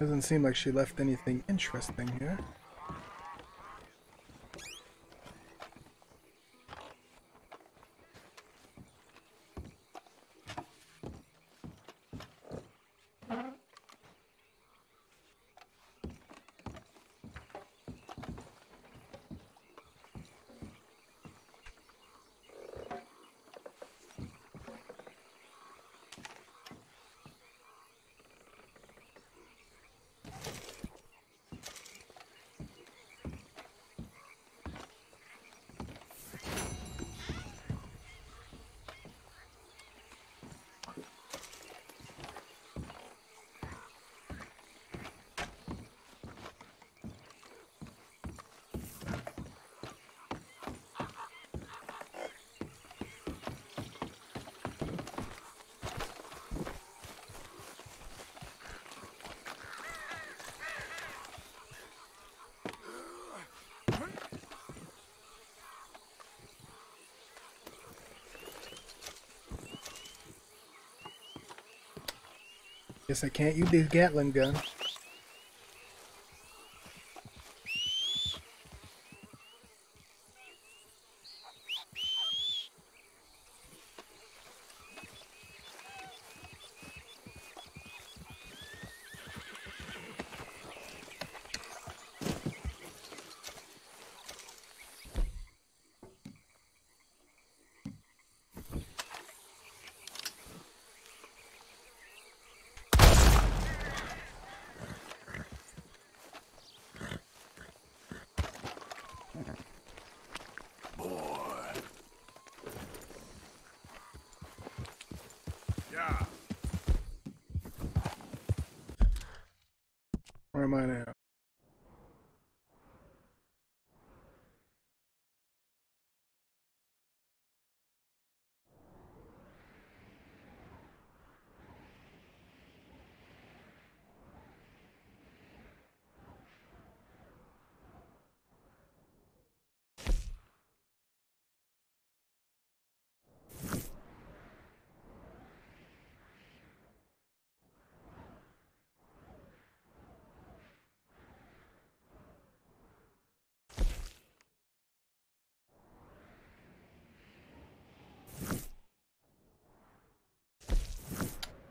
Doesn't seem like she left anything interesting here. Guess I can't use the Gatling gun. Coming out.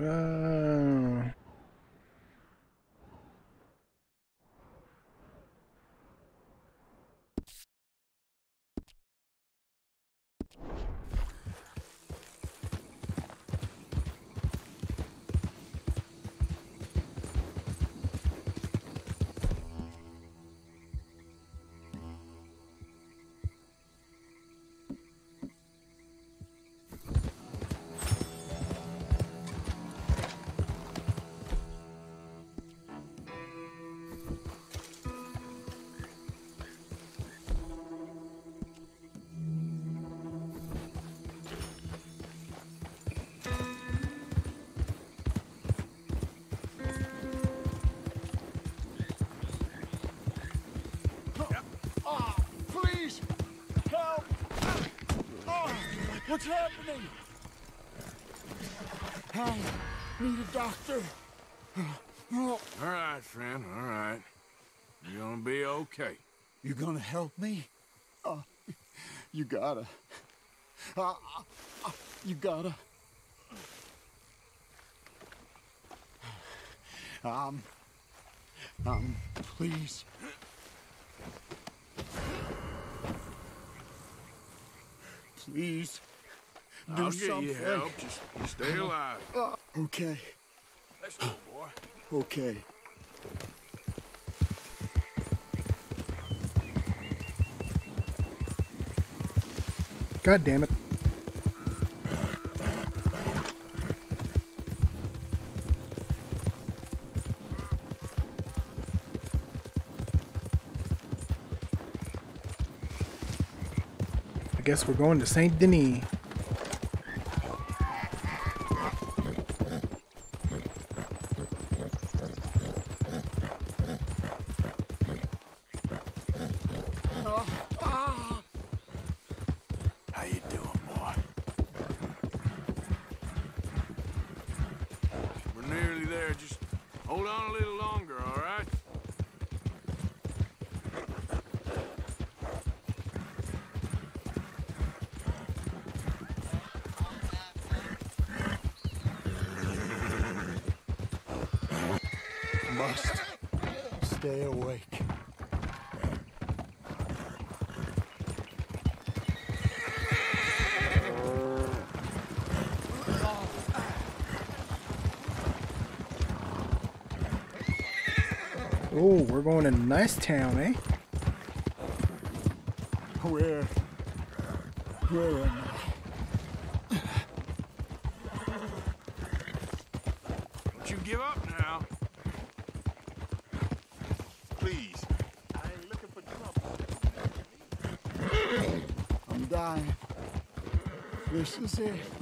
Uh, what's happening? I need a doctor. All right, friend, all right. You're gonna be okay. you gonna help me? Oh, you gotta. Uh, uh, uh, you gotta. Um, um, please. Please. Do I'll get you help. Just, stay alive. Uh, okay. Let's go, boy. Okay. God damn it. I guess we're going to Saint Denis. How you doing, boy? We're nearly there. Just hold on a little longer, all right? Must stay awake. Oh, we're going to nice town, eh? Where? Where am I? Don't you give up now. Please. I ain't looking for trouble. I'm dying. This is it.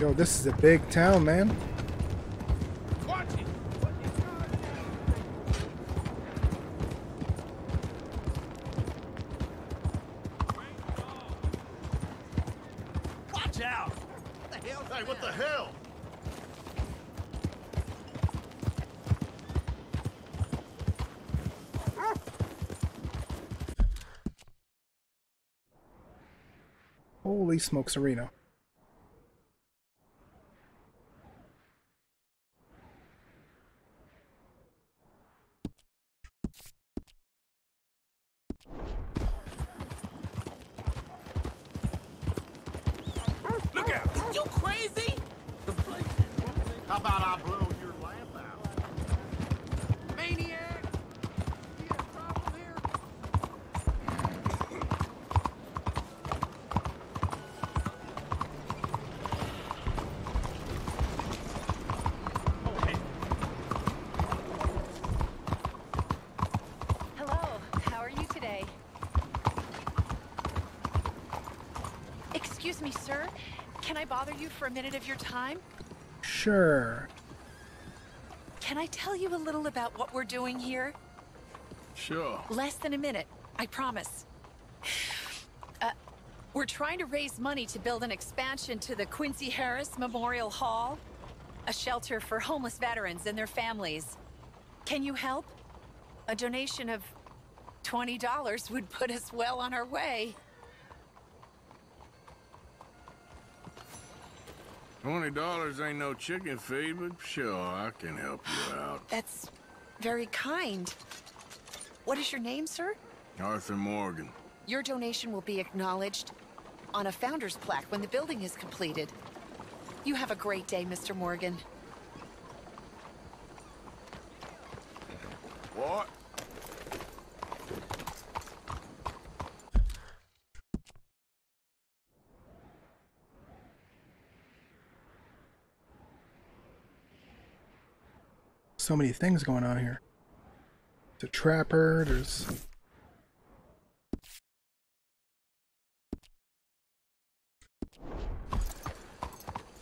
Yo, this is a big town, man. Watch out! What the hell? Hey, what the hell? Holy smokes, Arena. Look out! You crazy? How about I blow your lamp out? Maniac! You got a problem here? Hello, how are you today? Excuse me, sir. Can I bother you for a minute of your time? Sure. Can I tell you a little about what we're doing here? Sure. Less than a minute, I promise. [SIGHS] Uh, we're trying to raise money to build an expansion to the Quincy Harris Memorial Hall, a shelter for homeless veterans and their families. Can you help? A donation of $20 would put us well on our way. Twenty dollars ain't no chicken feed, but sure, I can help you out. That's very kind. What is your name, sir? Arthur Morgan. Your donation will be acknowledged on a founder's plaque when the building is completed. You have a great day, Mr. Morgan. What? So many things going on here. A trapper, there's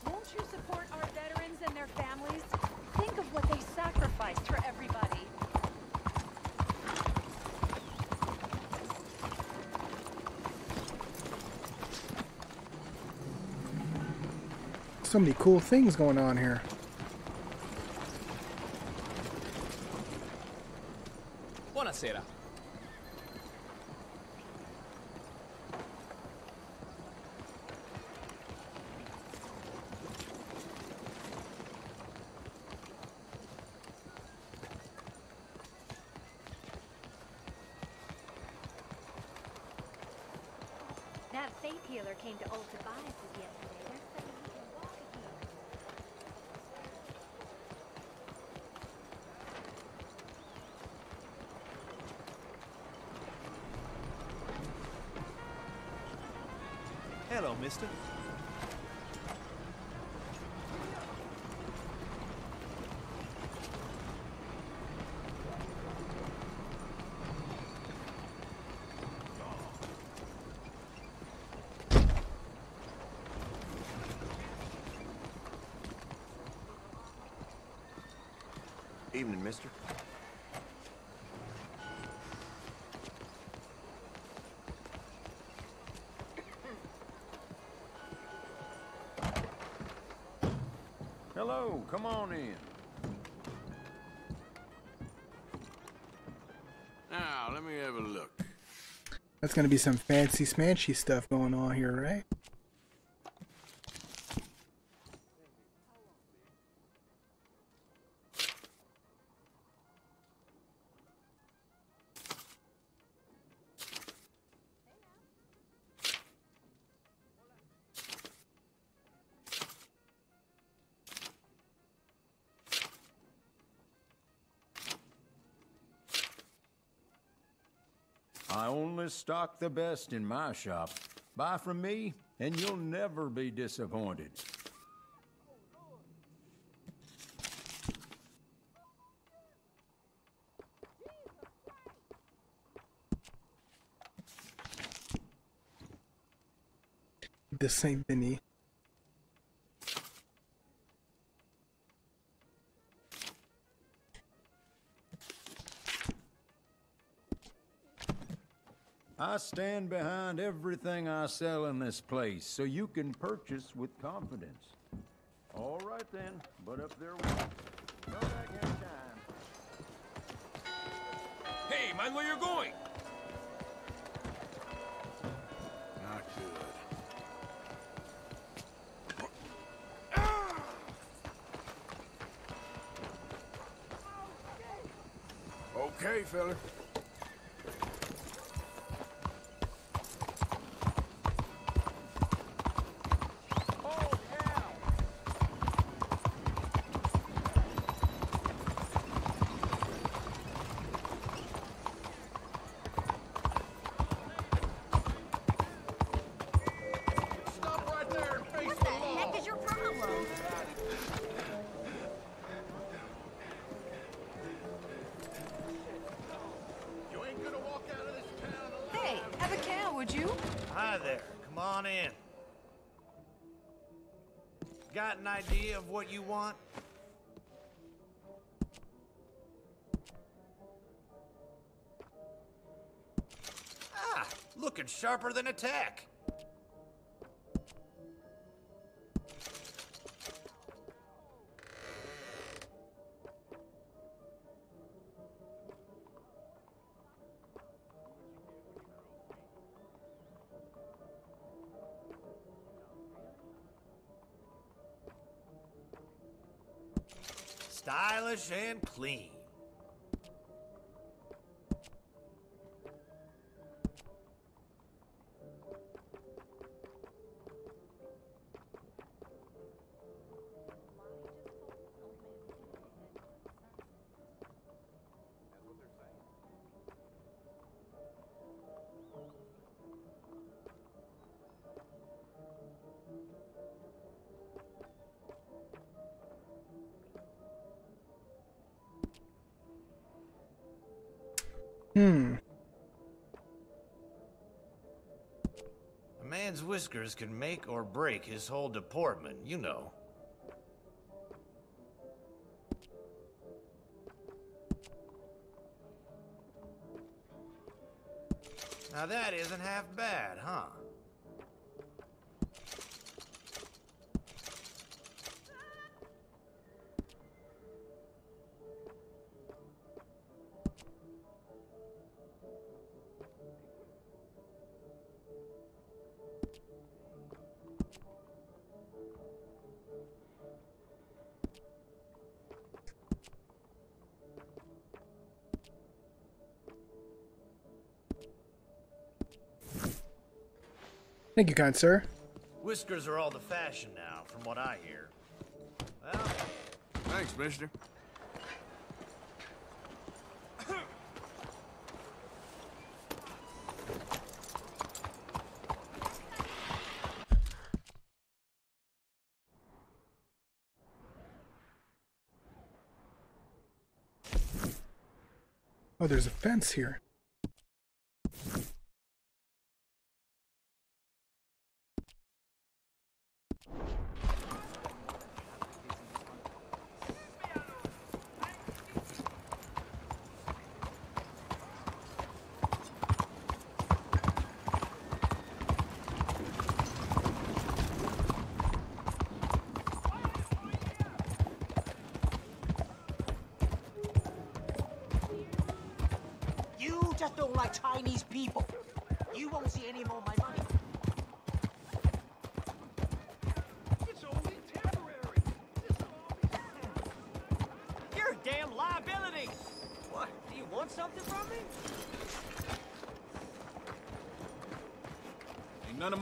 Won't you support our veterans and their families? Think of what they sacrificed for everybody. so many cool things going on here. Buonasera. That faith healer came to Old Tobias's yesterday. They're saying he can walk again. Hello, Evening, mister. Come on in. Now, let me have a look. That's gonna be some fancy smanchy stuff going on here, right? Stock the best in my shop. Buy from me, and you'll never be disappointed. The Saint Denis. I stand behind everything I sell in this place, so you can purchase with confidence. All right then, but up there we Come back anytime. Hey, mind where you're going! Not good. Okay, fella. Hi there. Come on in. Got an idea of what you want? Ah, looking sharper than a tack. Clean. Hmm. A man's whiskers can make or break his whole deportment, you know. Now that isn't half bad, huh? Thank you, kind sir. Whiskers are all the fashion now, from what I hear. Well, Thanks, mister. Oh, there's a fence here.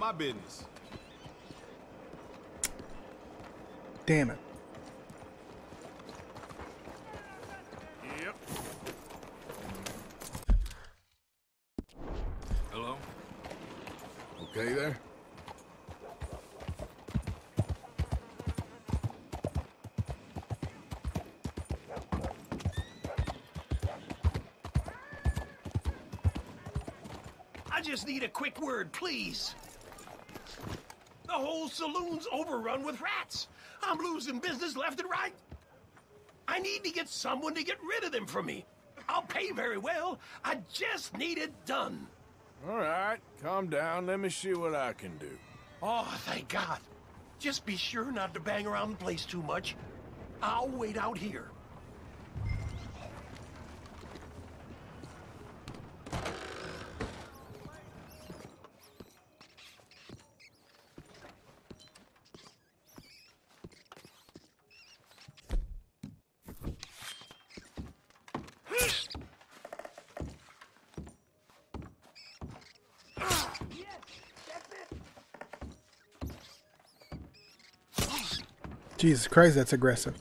My business. Damn it. Yep. Hello? okay there? I just need a quick word, please. The whole saloon's overrun with rats. I'm losing business left and right. I need to get someone to get rid of them from me. I'll pay very well. I just need it done. All right, calm down. Let me see what I can do. Oh, thank God. Just be sure not to bang around the place too much. I'll wait out here. Jesus Christ, that's aggressive.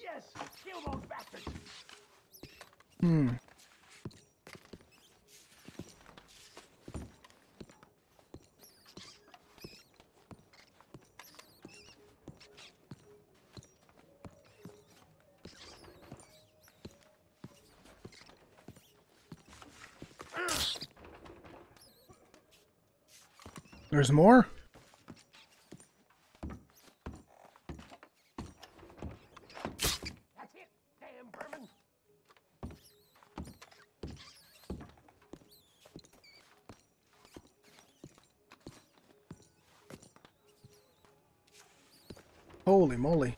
Yes, kill those bastards. Hmm. There's more? That's it, damn vermin. Holy moly.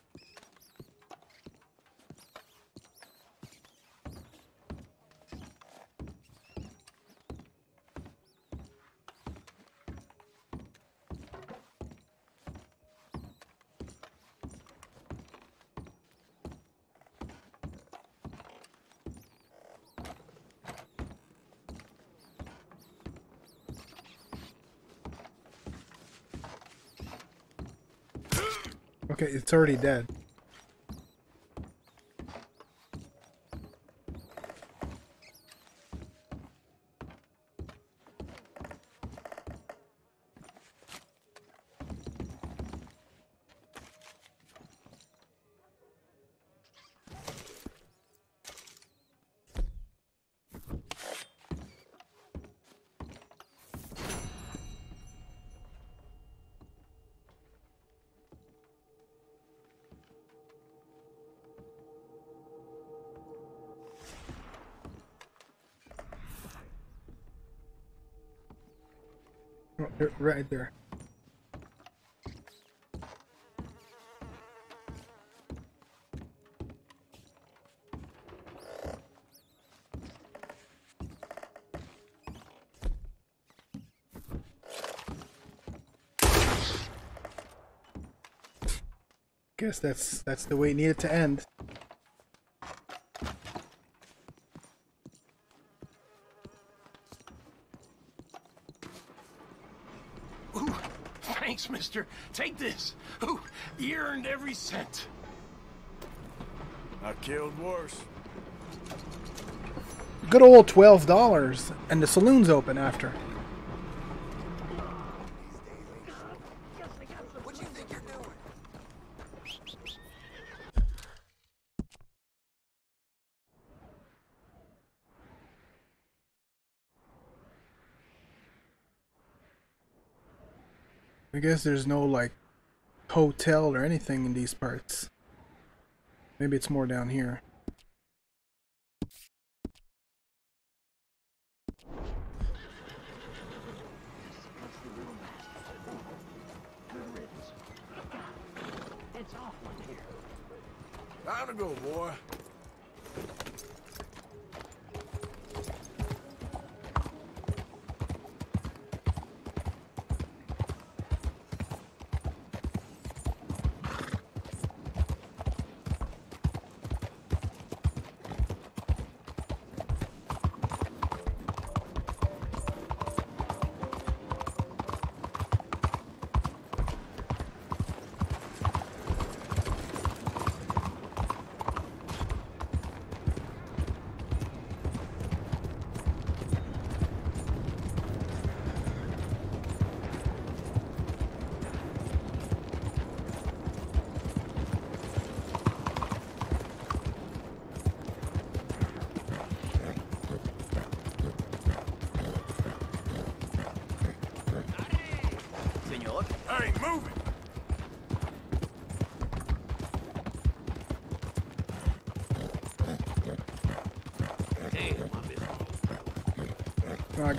Okay, it's already dead. Right there. Guess that's that's the way it needed to end. Ooh, thanks, mister. Take this. Ooh, you earned every cent. I killed worse. Good old twelve dollars, and the saloon's open after. What do you think you're doing? I guess there's no like hotel or anything in these parts. Maybe it's more down here.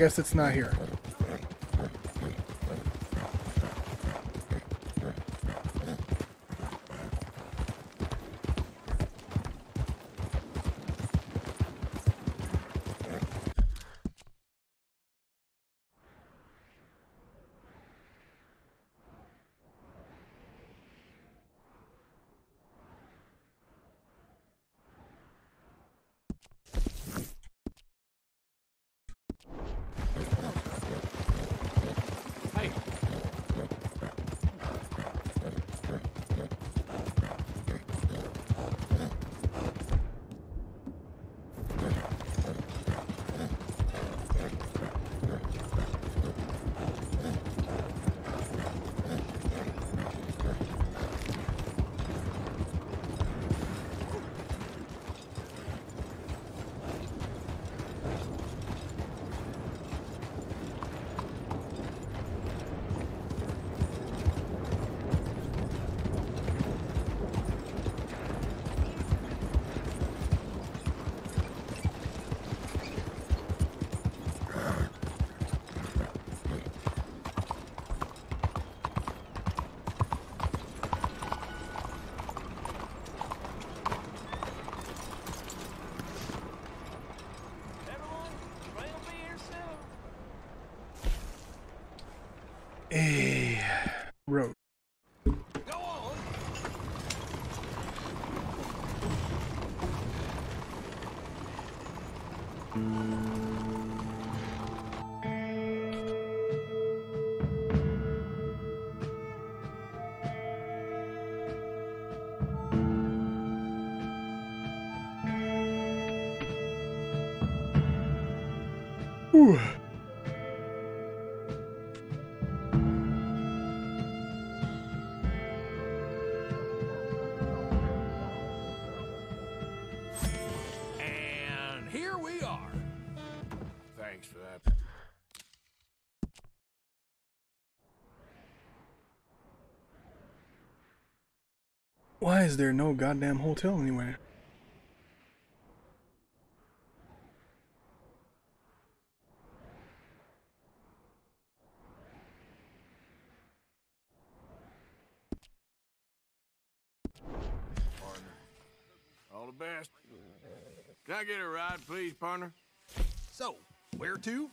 Guess it's not here. A Why is there no goddamn hotel anywhere? Partner. All the best. Can I get a ride, please, partner? So, where to?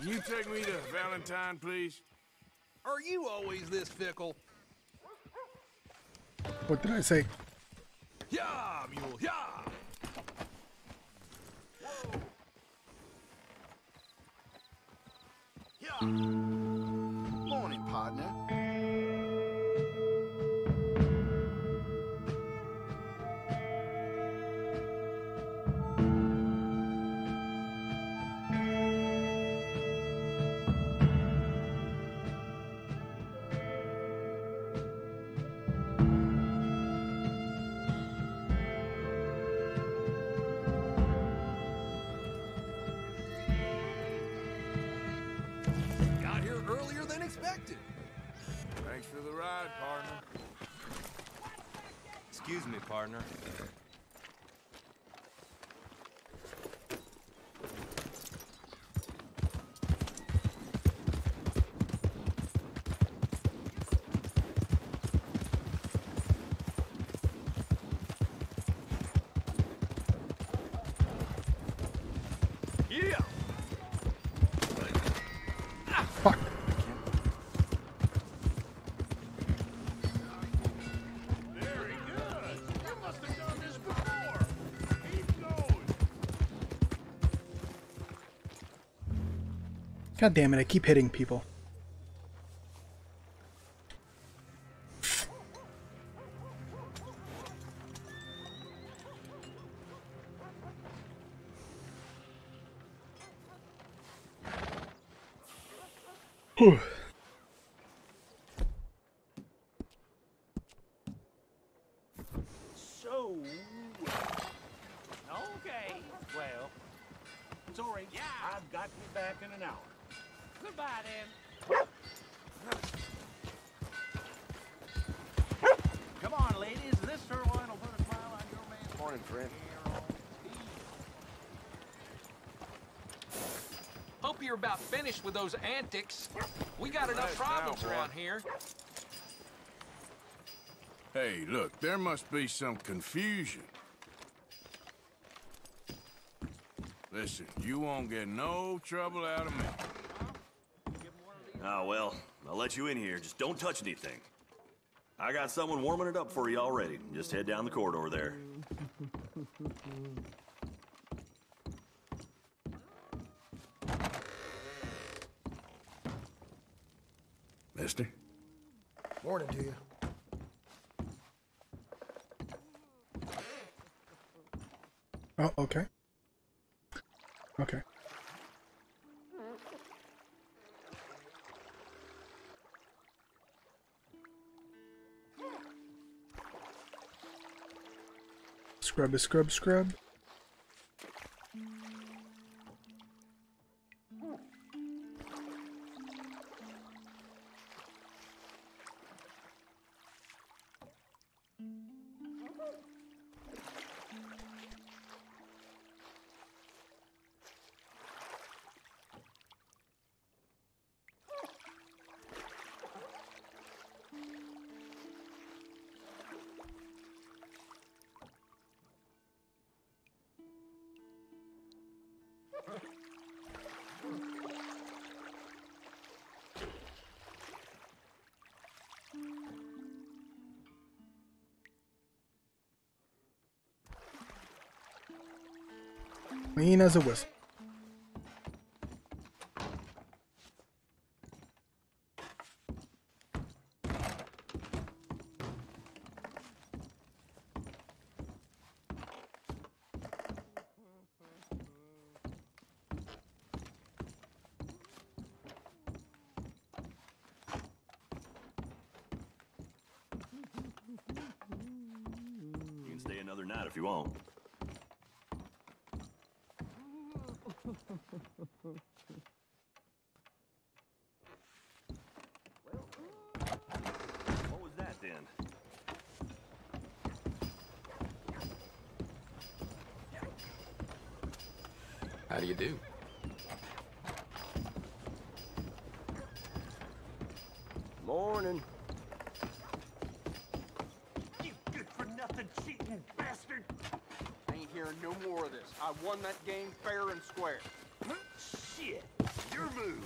Can you take me to Valentine, please? Are you always this fickle? What did I say? Yeah, mule, yeah. Morning, Excuse me, partner. God damn it, I keep hitting people. About finished with those antics. We got enough Right problems boy. around here. Hey, look, there must be some confusion. Listen, you won't get no trouble out of me. Ah, well, I'll let you in here. Just don't touch anything. I got someone warming it up for you already. Just head down the corridor there. Scrub, scrub, scrub. As a whistle. You can stay another night if you want. What was that then? How do you do? Morning. You good for nothing cheating bastard! I ain't hearing no more of this. I won that game fair and square. Shit! Your move.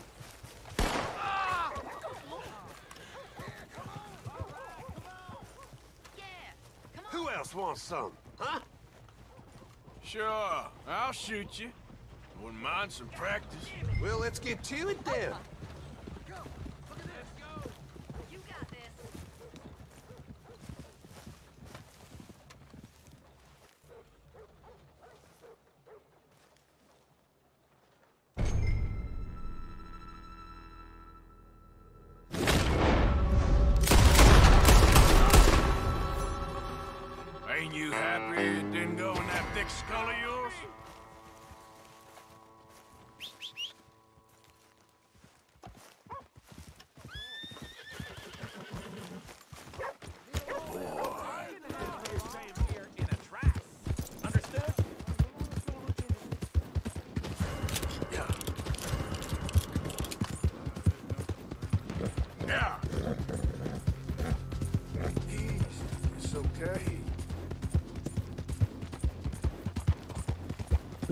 Ah! Who else wants some? Huh? Sure, I'll shoot you. Wouldn't mind some practice. Well, let's get to it then.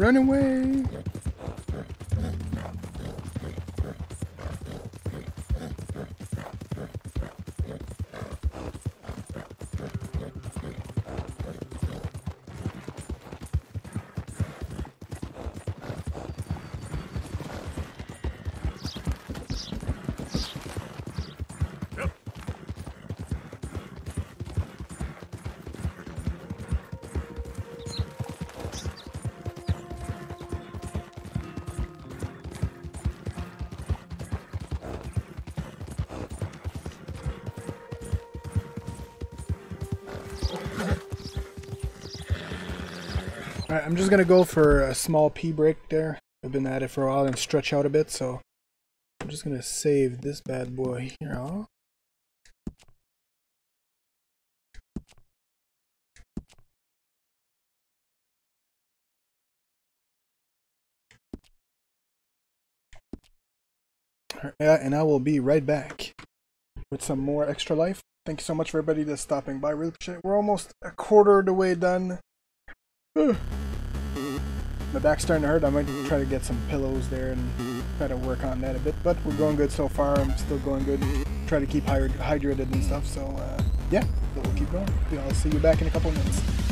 Run away! I'm just gonna go for a small pee break there. I've been at it for a while and stretch out a bit, so I'm just gonna save this bad boy here. Yeah, and I will be right back with some more extra life. Thank you so much for everybody that's stopping by. We're almost a quarter of the way done. [SIGHS] My back's starting to hurt. I might try to get some pillows there and try to work on that a bit. But we're going good so far. I'm still going good. Try to keep hydrated and stuff. So uh, yeah, we'll keep going. I'll see you back in a couple minutes.